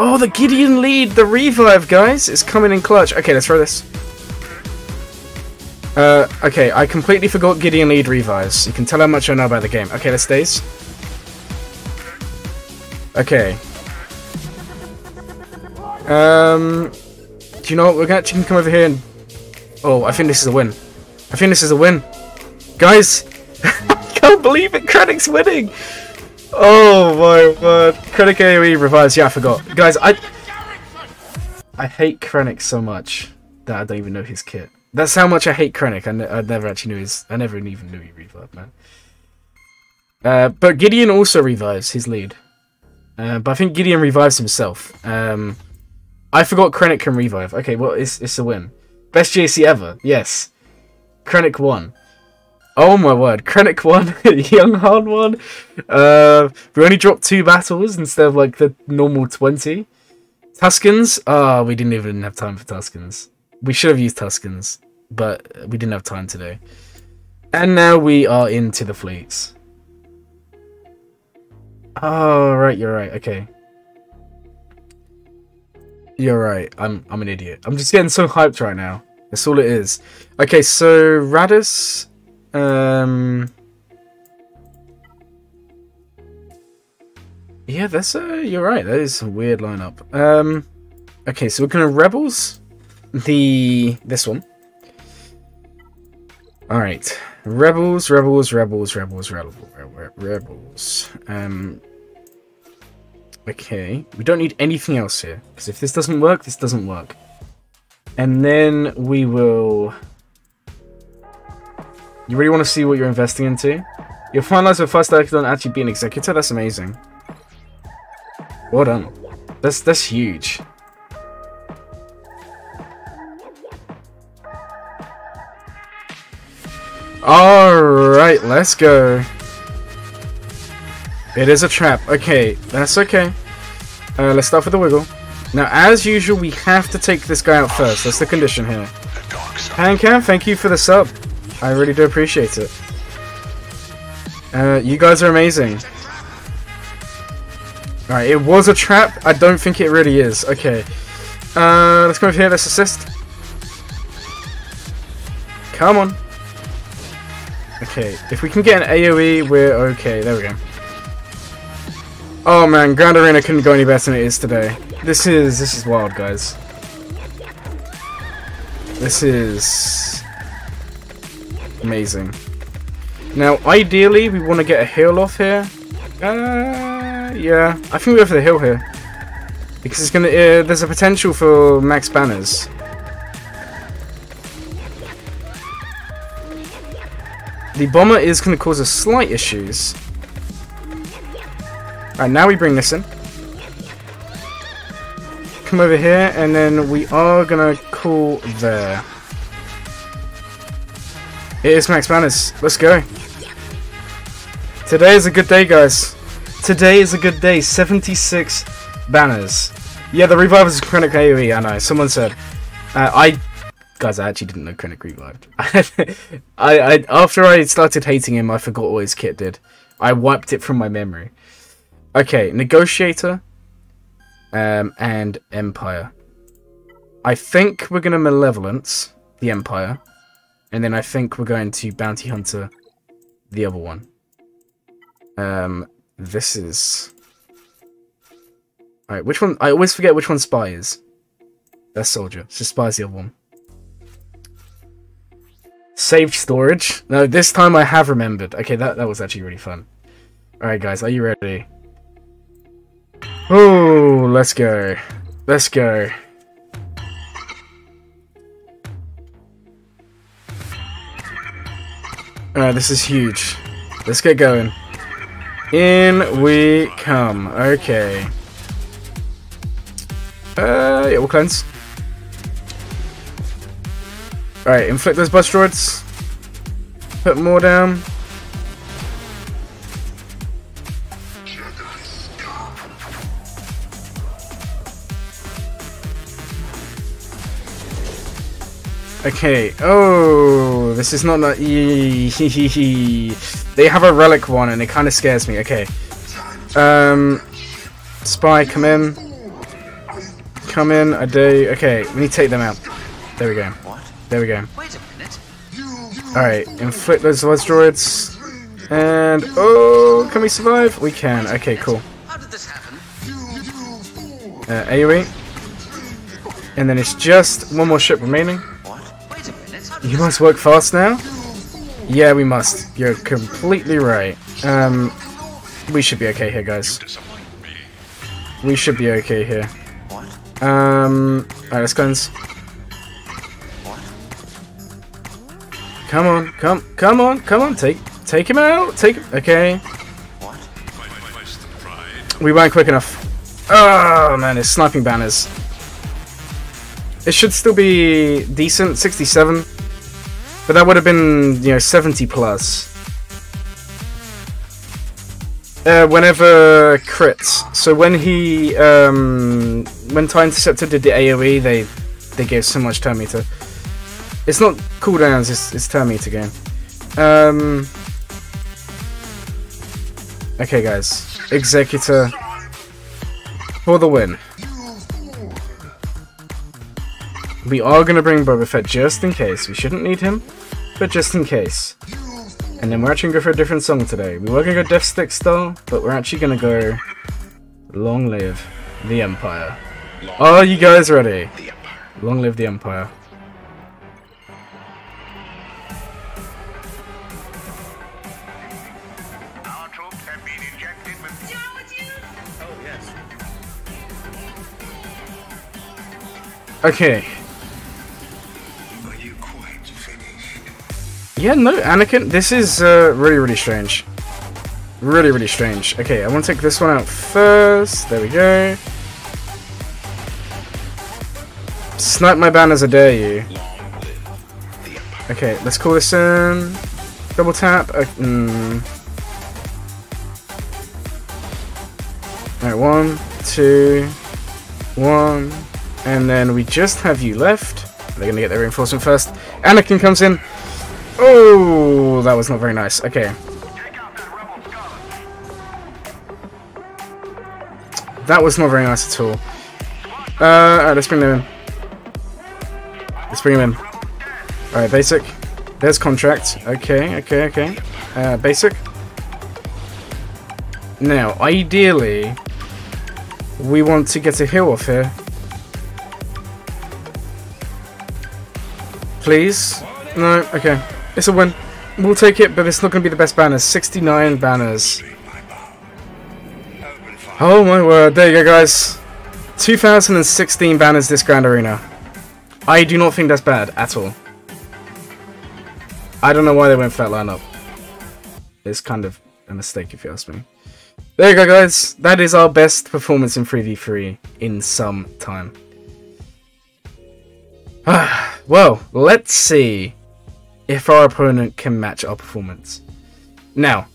Oh, the Gideon lead, the revive, guys, is coming in clutch. Okay, let's throw this. Uh, okay, I completely forgot Gideon lead revives. You can tell how much I know about the game. Okay, let's stays. Okay. Um, do you know what? We're gonna actually come over here and. Oh, I think this is a win. I think this is a win, guys. I can't believe it. Krennic's winning. Oh my word. Krennic AoE revives. Yeah, I forgot. Guys, I. I hate Krennic so much that I don't even know his kit. That's how much I hate Krennic. I, I never actually knew his. I never even knew he revived, man. Uh, but Gideon also revives his lead. Uh, but I think Gideon revives himself. Um, I forgot Krennic can revive. Okay, well, it's, it's a win. Best JC ever. Yes. Krennic won. Oh my word. Krennic won. Young Han won. Uh, we only dropped two battles instead of like the normal 20. Tuscans. Ah, we didn't even have time for Tuscans. We should have used Tuscans, but we didn't have time today. And now we are into the fleets. Oh, right, you're right. Okay. You're right. I'm I'm an idiot. I'm just getting so hyped right now. That's all it is. Okay, so Raddus um Yeah, that's uh you're right. That is a weird lineup. Um okay, so we're gonna Rebels the this one. Alright. Rebels, Rebels, Rebels, Rebels, Rebels, Rebels. Um Okay, we don't need anything else here, because if this doesn't work, this doesn't work. And then we will... You really want to see what you're investing into? You'll finalize with first Archidon actually being Executor? That's amazing. Well done. That's, that's huge. Alright, let's go. It is a trap. Okay, that's okay. Uh, let's start with the wiggle. Now, as usual, we have to take this guy out first. That's the condition here. Pancam, thank you for the sub. I really do appreciate it. Uh, you guys are amazing. Alright, it was a trap. I don't think it really is. Okay. Uh, let's come over here. Let's assist. Come on. Okay, if we can get an AoE, we're okay. There we go. Oh man, Grand Arena couldn't go any better than it is today. This is this is wild, guys. This is amazing. Now, ideally, we want to get a heal off here. Uh, yeah, I think we go for the heal here because it's gonna. Uh, there's a potential for max banners. The bomber is going to cause us slight issues. Alright, now we bring this in. Come over here, and then we are going to call there. It is max banners. Let's go. Today is a good day, guys. Today is a good day. 76 banners. Yeah, the revive is Krennic AoE, I know. Someone said. Uh, I Guys, I actually didn't know Krennic revived. I, I after I started hating him, I forgot what his kit did. I wiped it from my memory. Okay, Negotiator, um, and Empire. I think we're gonna Malevolence the Empire, and then I think we're going to Bounty Hunter the other one. Um, this is. Alright, which one? I always forget which one Spy is. That's Soldier. So Spy's the other one. Saved storage. No, this time I have remembered. Okay, that, that was actually really fun. Alright guys, are you ready? Oh, let's go. Let's go. Alright, this is huge. Let's get going. In we come. Okay. Uh, yeah, we'll cleanse. Alright, inflict those buzz droids. Put more down. Okay. Oh, this is not that. They have a relic one, and it kind of scares me. Okay. Um, spy, come in. Come in. I do. Okay, we need to take them out. There we go. There we go. Wait a minute. Alright, inflict those buzz droids. And, oh, can we survive? We can. Okay, cool. How did this happen? Uh, AoE. And then it's just one more ship remaining. You must work fast now? Yeah, we must. You're completely right. Um, we should be okay here, guys. We should be okay here. Um, alright, let's cleanse. Come on, come, come on, come on, take, take him out, take him, okay. We weren't quick enough. Oh man, it's sniping banners. It should still be decent, 67. But that would have been, you know, 70 plus. Uh, whenever crits. So when he, um, when Tie Interceptor did the AoE, they, they gave so much turn meter. It's not cooldowns, it's, it's turn meter game. Um, okay guys. Executor for the win. We are going to bring Boba Fett just in case. We shouldn't need him, but just in case. And then we're actually going to go for a different song today. We were going to go Death Stick style, but we're actually going to go Long Live the Empire. Are you guys ready? Long live the Empire. Okay. Yeah, no, Anakin. This is uh, really, really strange. Really, really strange. Okay, I want to take this one out first. There we go. Snipe my banners, I dare you. Okay, let's call this in. Double tap. Uh, mm. Alright, one, two, one, and then we just have you left. They're gonna get their reinforcement first. Anakin comes in. Oh, that was not very nice. Okay. That was not very nice at all. Uh, alright, let's bring them in. Let's bring them in. Alright, basic. There's contract. Okay, okay, okay. Uh, basic. Now, ideally, we want to get a hill off here. Please? No? Okay. It's a win. We'll take it, but it's not going to be the best banners. 69 banners. Oh my word. There you go, guys. 2016 banners this Grand Arena. I do not think that's bad at all. I don't know why they went for that lineup. It's kind of a mistake if you ask me. There you go guys, that is our best performance in 3v3 in some time. well, let's see if our opponent can match our performance. Now,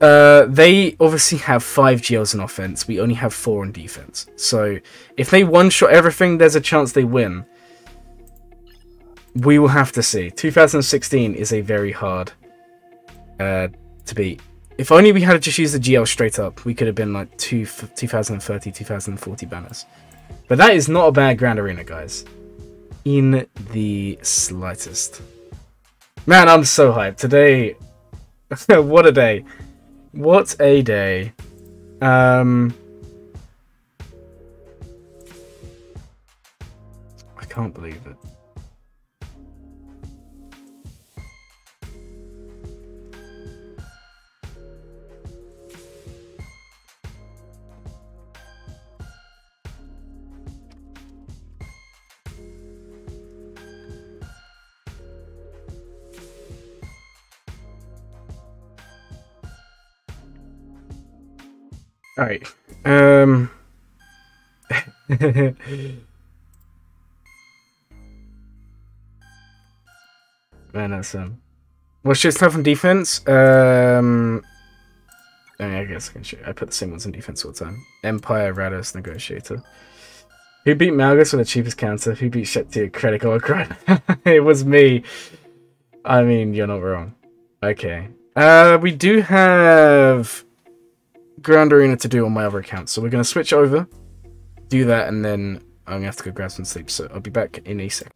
uh, they obviously have 5 GLs in offense, we only have 4 in defense. So, if they one-shot everything, there's a chance they win. We will have to see. 2016 is a very hard uh, to beat. If only we had just used the GL straight up, we could have been like two, 2030, 2040 banners. But that is not a bad Grand Arena, guys. In the slightest. Man, I'm so hyped. Today, what a day. What a day. Um, I can't believe it. All right. Um. Man, that's um. What's your stuff on defense? Um. I guess I can shoot. I put the same ones in defense all the time. Empire, Raddus, Negotiator. Who beat Malgus with the cheapest counter? Who beat Shepti Credit or Crime? it was me. I mean, you're not wrong. Okay. Uh, we do have Grand Arena to do on my other account. So we're going to switch over, do that, and then I'm going to have to go grab some sleep. So I'll be back in a sec.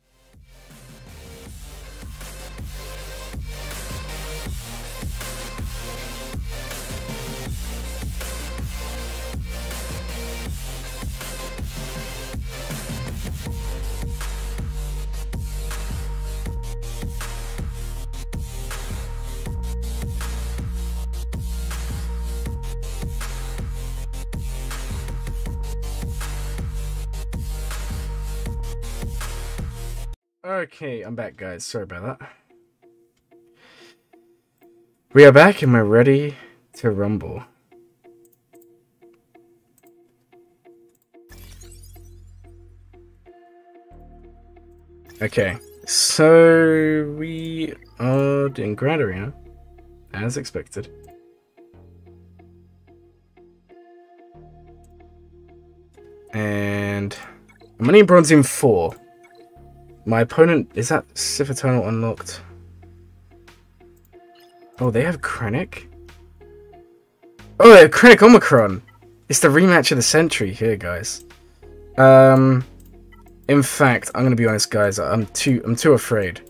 Okay, I'm back, guys. Sorry about that. We are back and we're ready to rumble. Okay, so we are doing Grand Arena, as expected. And I'm bronze in 4. My opponent... Is that Sith Eternal unlocked? Oh, they have Krennic? Oh, they have Krennic Omicron! It's the rematch of the century here, guys. Um... In fact, I'm gonna be honest, guys. I'm too I'm too afraid.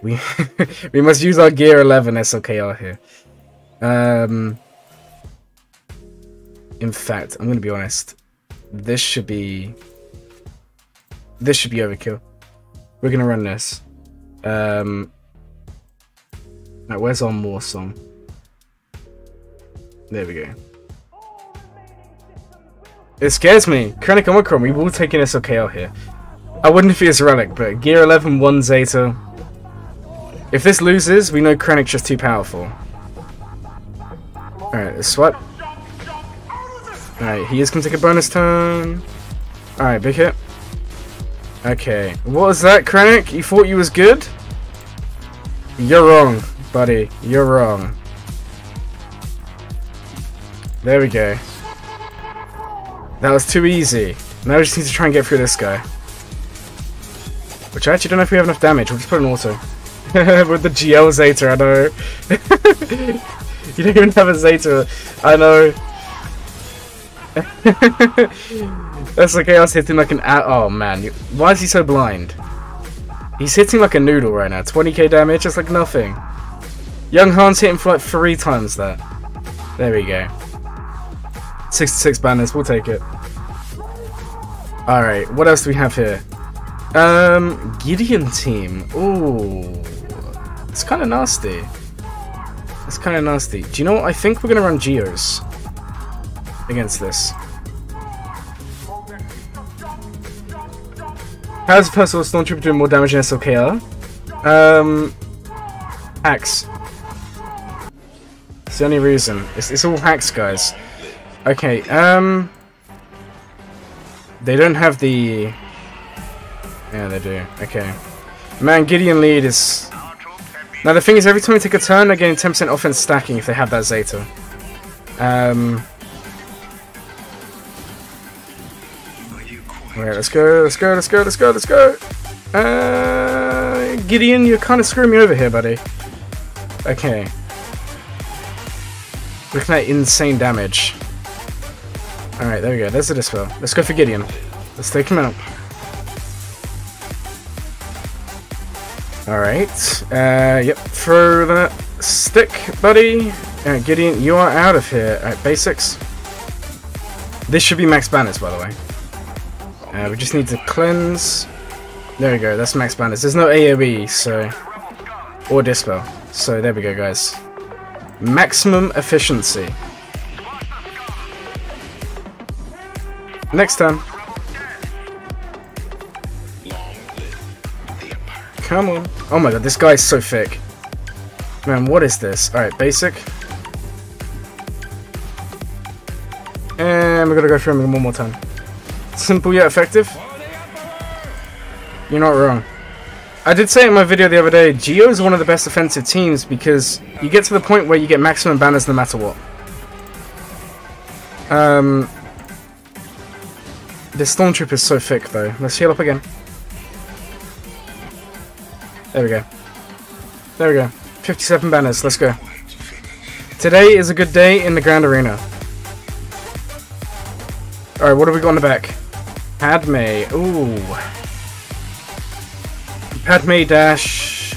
We we must use our Gear 11 SLKR here. Um. In fact, I'm gonna be honest. This should be. This should be overkill. We're gonna run this. Um. Right, where's our more song? There we go. It scares me. Krennic Omicron, we will take an SLKR here. I wouldn't if was Relic, but Gear 11, 1 Zeta. If this loses, we know Krennic's just too powerful. Alright, let's swap. Alright, he is going to take a bonus turn. Alright, big hit. Okay, what was that, Krennic? You thought you was good? You're wrong, buddy. You're wrong. There we go. That was too easy. Now we just need to try and get through this guy. Which I actually don't know if we have enough damage. We'll just put an auto. With the GL Zeta, I know. you don't even have a Zeta. I know. That's I was hitting like an... Oh man, why is he so blind? He's hitting like a noodle right now. 20k damage, just like nothing. Young Han's hitting for like three times that. There we go. 66 banners, we'll take it. Alright, what else do we have here? Um, Gideon team. Ooh. It's kind of nasty. It's kind of nasty. Do you know what? I think we're going to run Geos against this. First of all Stormtrooper doing more damage than SLKR? Um, hacks. It's the only reason. It's, it's all hacks, guys. Okay, um... They don't have the... Yeah, they do. Okay. Man, Gideon lead is... Now the thing is, every time we take a turn, they're getting 10% offense stacking if they have that Zeta. Um... Alright, let's go, let's go, let's go, let's go, let's go! Uh, Gideon, you're kind of screwing me over here, buddy. Okay. Looking at insane damage. Alright, there we go. There's the Dispel. Let's go for Gideon. Let's take him out. Alright. Uh, yep. Throw that stick, buddy. Alright, Gideon, you are out of here. Alright, basics. This should be max banners, by the way. Uh, we just need to cleanse. There we go. That's max banners. There's no AoE, so... Or Dispel. So, there we go, guys. Maximum efficiency. Next time. Come on. Oh my god, this guy's so thick. Man, what is this? Alright, basic. And we're gonna go through him one more time. Simple yet effective. You're not wrong. I did say in my video the other day, Geo is one of the best offensive teams because you get to the point where you get maximum banners no matter what. Um, the Stormtrooper is so thick though. Let's heal up again. There we go. There we go. 57 banners, let's go. Today is a good day in the Grand Arena. Alright, what have we got in the back? Padme. Ooh. Padme Dash.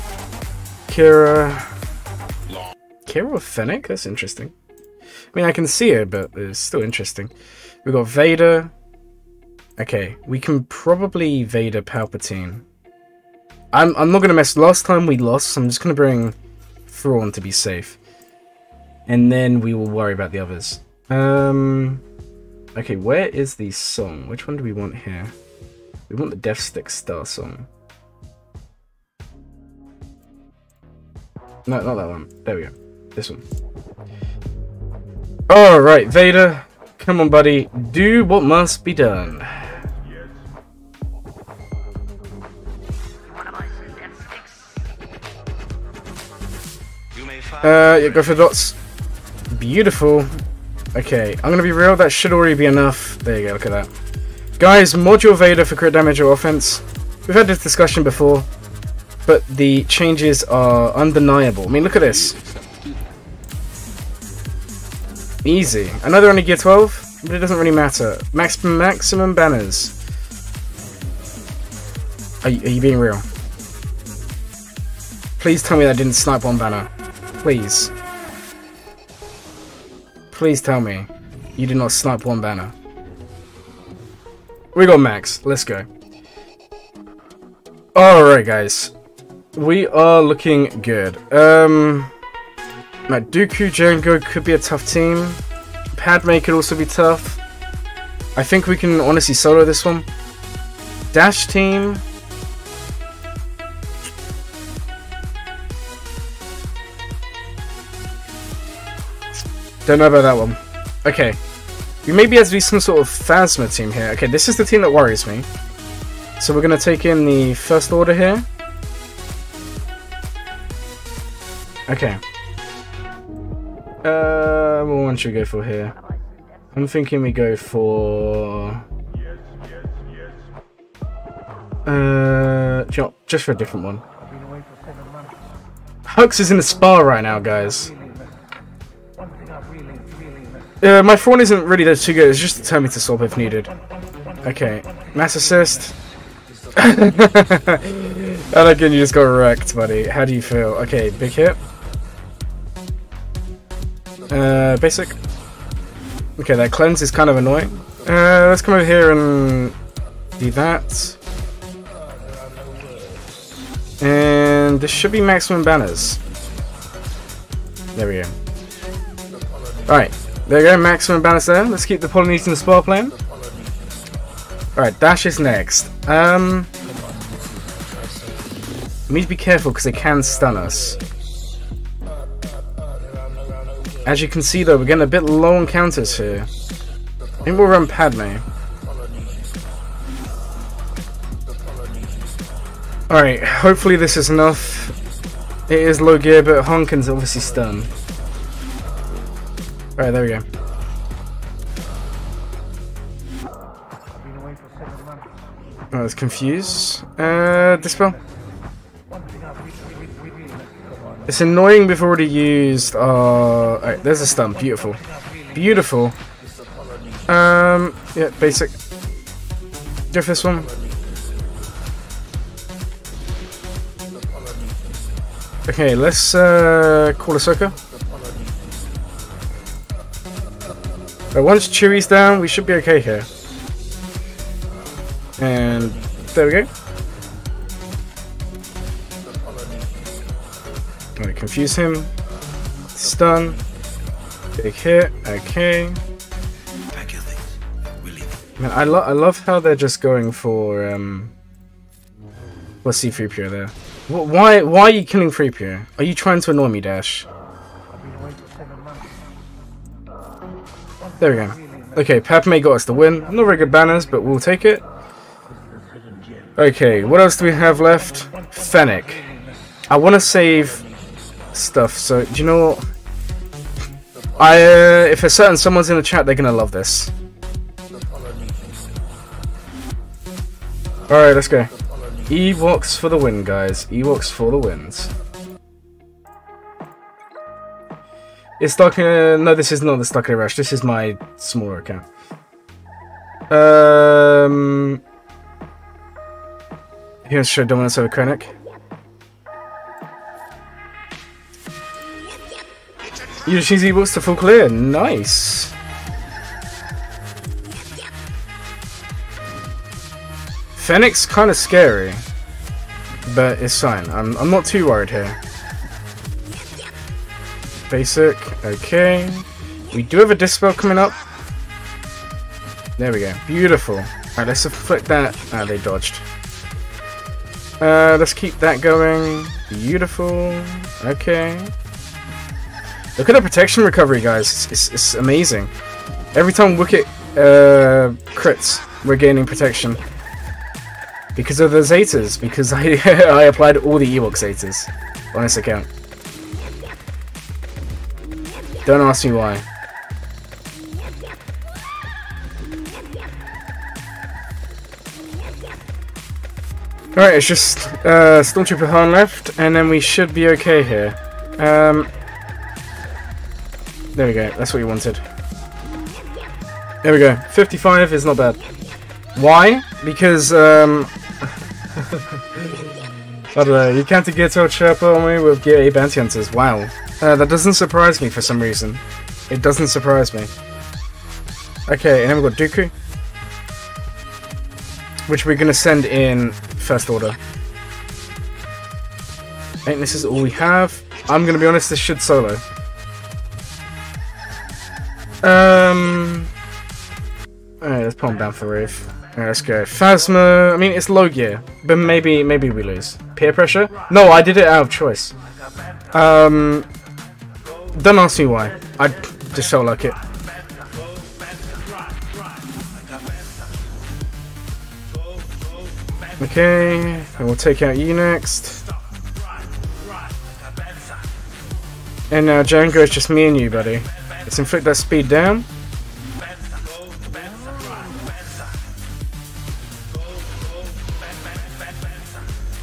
Qi'ra. Qi'ra Fennec? That's interesting. I mean, I can see it, but it's still interesting. we got Vader. Okay, we can probably Vader Palpatine. I'm, I'm not going to mess... Last time we lost, so I'm just going to bring Thrawn to be safe. And then we will worry about the others. Um... Okay, where is the song? Which one do we want here? We want the Death Stick Star song. No, not that one. There we go. This one. Alright, Vader. Come on, buddy. Do what must be done. Uh, yeah, go for dots. Beautiful. Okay, I'm gonna be real, that should already be enough. There you go, look at that. Guys, Module Vader for crit damage or offense. We've had this discussion before, but the changes are undeniable. I mean, look at this. Easy. I know they're only gear 12, but it doesn't really matter. Max maximum banners. Are you, are you being real? Please tell me that didn't snipe one banner. Please. Please tell me you did not snipe one banner. We got max. Let's go. Alright, guys. We are looking good. Um, now, Dooku Jango could be a tough team. Padme could also be tough. I think we can honestly solo this one. Dash team. Don't know about that one. Okay. We maybe have to be some sort of Phasma team here. Okay, this is the team that worries me. So we're going to take in the First Order here. Okay. Uh, what one should we go for here? I'm thinking we go for... Uh, just for a different one. Hux is in the spa right now, guys. Uh, my phone isn't really that too good. It's just to tell me to swap if needed. Okay, mass assist. and again, you just got wrecked, buddy. How do you feel? Okay, big hit. Uh, basic. Okay, that cleanse is kind of annoying. Uh, let's come over here and do that. And this should be maximum banners. There we go. Alright, there you go, maximum banners there. Let's keep the Polynesian Spa playing. Alright, Dash is next. Um, we need to be careful because they can stun us. As you can see though, we're getting a bit low on counters here. I think we'll run Padme. Alright, hopefully this is enough. It is low gear, but Honkin's obviously stunned. Alright, there we go. I was confused. Uh, Dispel? It's annoying we've already used... Uh, Alright, there's a stun. Beautiful. Beautiful. Um, yeah, basic. Go for this one. Okay, let's uh, call Ahsoka. Uh, once Chewie's down, we should be okay here. And there we go. Alright, confuse him. Stun. Big hit. Okay. Man, I, lo I love how they're just going for um. What's C3PO there? Wh why why are you killing 3PO? Are you trying to annoy me, Dash? There we go. Okay, Padme got us the win. Not very good banners, but we'll take it. Okay, what else do we have left? Fennec. I want to save stuff, so do you know what? I, uh, if a certain someone's in the chat, they're gonna love this. Alright, let's go. Ewoks for the win, guys. Ewoks for the wins. It's stuck. No, this is not the Starkiller rush. This is my smaller account. Um... Here's show dominance over Krennic. Use Ewoks to full clear. Nice. Fennec's kind of scary, but it's fine. I'm, I'm not too worried here. Basic, okay. We do have a Dispel coming up. There we go. Beautiful. Alright, let's flick that. Ah, they dodged. Uh, let's keep that going. Beautiful. Okay. Look at the protection recovery, guys. It's, it's, it's amazing. Every time Wicket uh, crits, we're gaining protection. Because of the Zetas. Because I, I applied all the Ewok Zetas on this account. Don't ask me why. Alright, it's just uh, Stormtrooper Han left, and then we should be okay here. Um, there we go, that's what you wanted. There we go, 55 is not bad. Why? Because, um... I don't know, you can't get to Sherpa on me with Gear 8 Bounty Hunters, wow. Uh, that doesn't surprise me for some reason. It doesn't surprise me. Okay, and then we've got Dooku. Which we're going to send in First Order. And this is all we have. I'm going to be honest, this should solo. Um... Alright, let's put him down for Wraith. Alright, let's go. Phasma, I mean, it's low gear, but maybe maybe we lose. Peer pressure? No, I did it out of choice. Um, don't ask me why. I Just felt like it. Okay, and we'll take out you next. And now Jango, is just me and you, buddy. Let's inflict that speed down.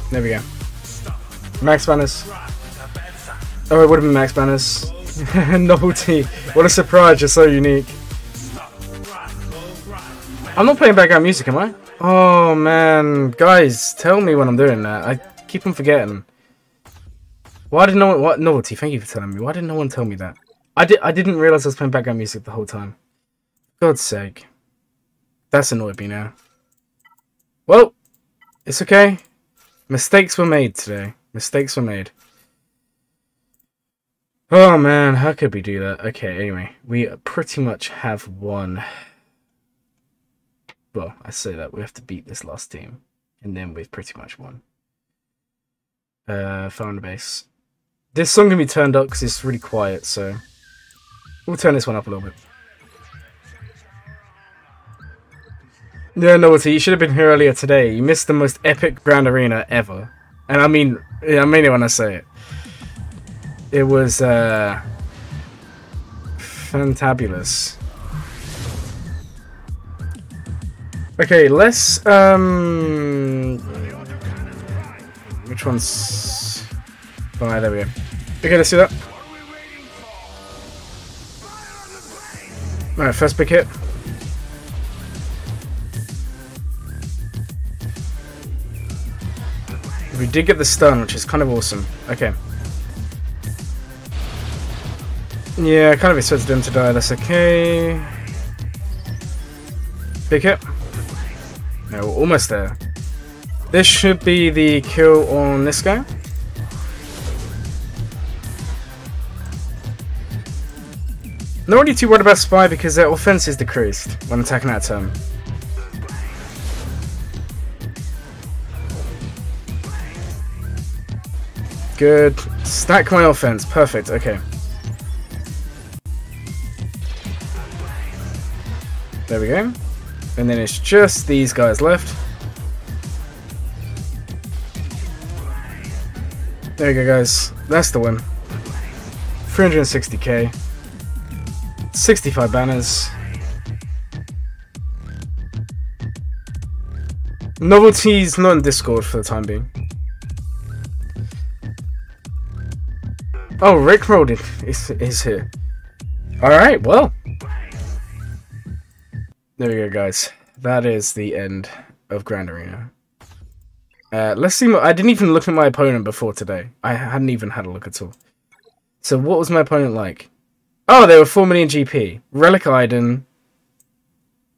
There we go. Max banners. Oh, it would have been max banners. Novelty. What a surprise, you're so unique. I'm not playing background music, am I? Oh man, guys, tell me when I'm doing that. I keep on forgetting. Why did no one? What novelty? Thank you for telling me. Why did no one tell me that? I did. I didn't realize I was playing background music the whole time. God's sake, that's annoyed me now. Well, it's okay. Mistakes were made today. Mistakes were made. Oh man, how could we do that? Okay, anyway, we pretty much have won. Well, I say that we have to beat this last team, and then we've pretty much won. Uh, found the base. This song can be turned up because it's really quiet, so we'll turn this one up a little bit. Yeah, Novelty, you should have been here earlier today. You missed the most epic Grand Arena ever. And I mean, I mean it when I say it. It was, uh... Fantabulous. Okay, let's, um... Which one's... Oh, there we go. Okay, let's do that. Alright, first big hit. We did get the stun, which is kind of awesome. Okay. Yeah, kind of expected him to die. That's okay. Big hit. No, we're almost there. This should be the kill on this guy. Not really too worried about Spy because their offense is decreased when attacking that turn. Good. Stack my offense. Perfect. Okay. There we go. And then it's just these guys left. There you go, guys. That's the win. 360k. 65 banners. Novelties not in Discord for the time being. Oh, Rick Roden is, is here. Alright, well. There you go, guys. That is the end of Grand Arena. Uh, let's see. I didn't even look at my opponent before today. I hadn't even had a look at all. So what was my opponent like? Oh, they were 4 million GP. Relic Iden.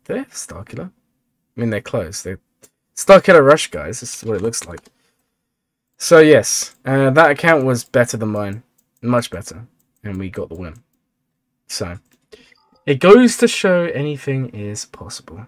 Do they have Starkiller? I mean, they're close. They're Starkiller Rush, guys. This is what it looks like. So, yes. Uh, that account was better than mine. Much better. And we got the win. So, it goes to show anything is possible.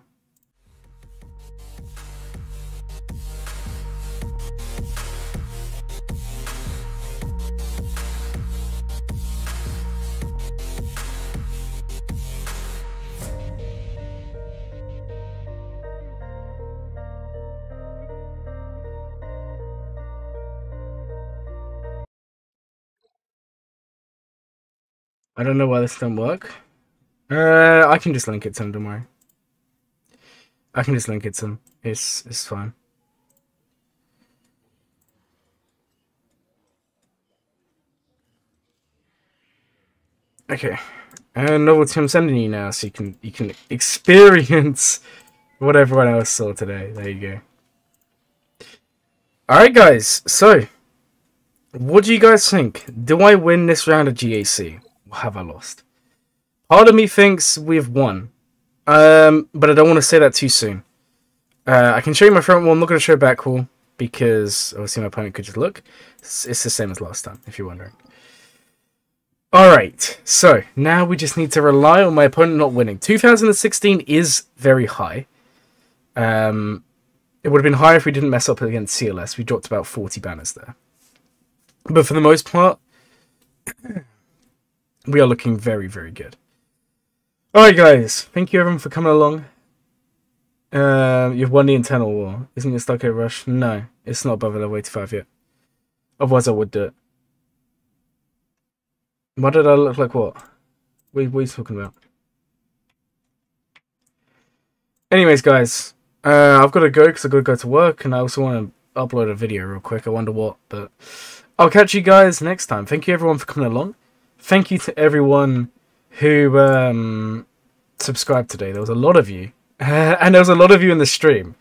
I don't know why this don't work. Uh, I can just link it to him, don't worry. I can just link it to him. It's, it's fine. Okay. And novelty I'm sending you now so you can you can experience what everyone else saw today. There you go. Alright guys, so what do you guys think? Do I win this round of GAC? Or have I lost? Part of me thinks we've won. Um, but I don't want to say that too soon. Uh, I can show you my front wall. I'm not going to show back wall because obviously my opponent could just look. It's, it's the same as last time, if you're wondering. Alright, so now we just need to rely on my opponent not winning. 2016 is very high. Um, it would have been higher if we didn't mess up against CLS. We dropped about 40 banners there. But for the most part, we are looking very, very good. Alright, guys. Thank you, everyone, for coming along. Uh, you've won the internal war. Isn't it Starkiller rush? No, it's not above level 85 yet. Otherwise, I would do it. Why did I look like what? What, what are you talking about? Anyways, guys, uh, I've got to go because I've got to go to work, and I also want to upload a video real quick. I wonder what, but I'll catch you guys next time. Thank you, everyone, for coming along. Thank you to everyone who um, subscribed today. There was a lot of you, and there was a lot of you in the stream.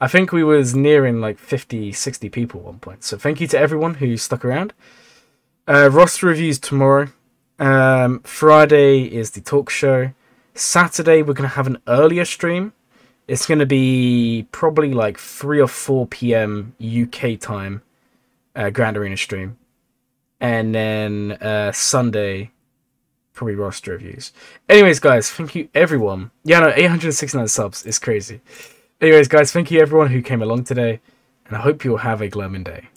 I think we was nearing like 50, 60 people at one point. So thank you to everyone who stuck around. Uh, roster reviews tomorrow. Um, Friday is the talk show. Saturday we're gonna have an earlier stream. It's gonna be probably like three or four p.m. UK time. Uh, Grand Arena stream, and then uh, Sunday probably roster reviews. Anyways, guys, thank you everyone. Yeah, no, 869 subs is crazy. Anyways, guys, thank you everyone who came along today, and I hope you'll have a glowing day.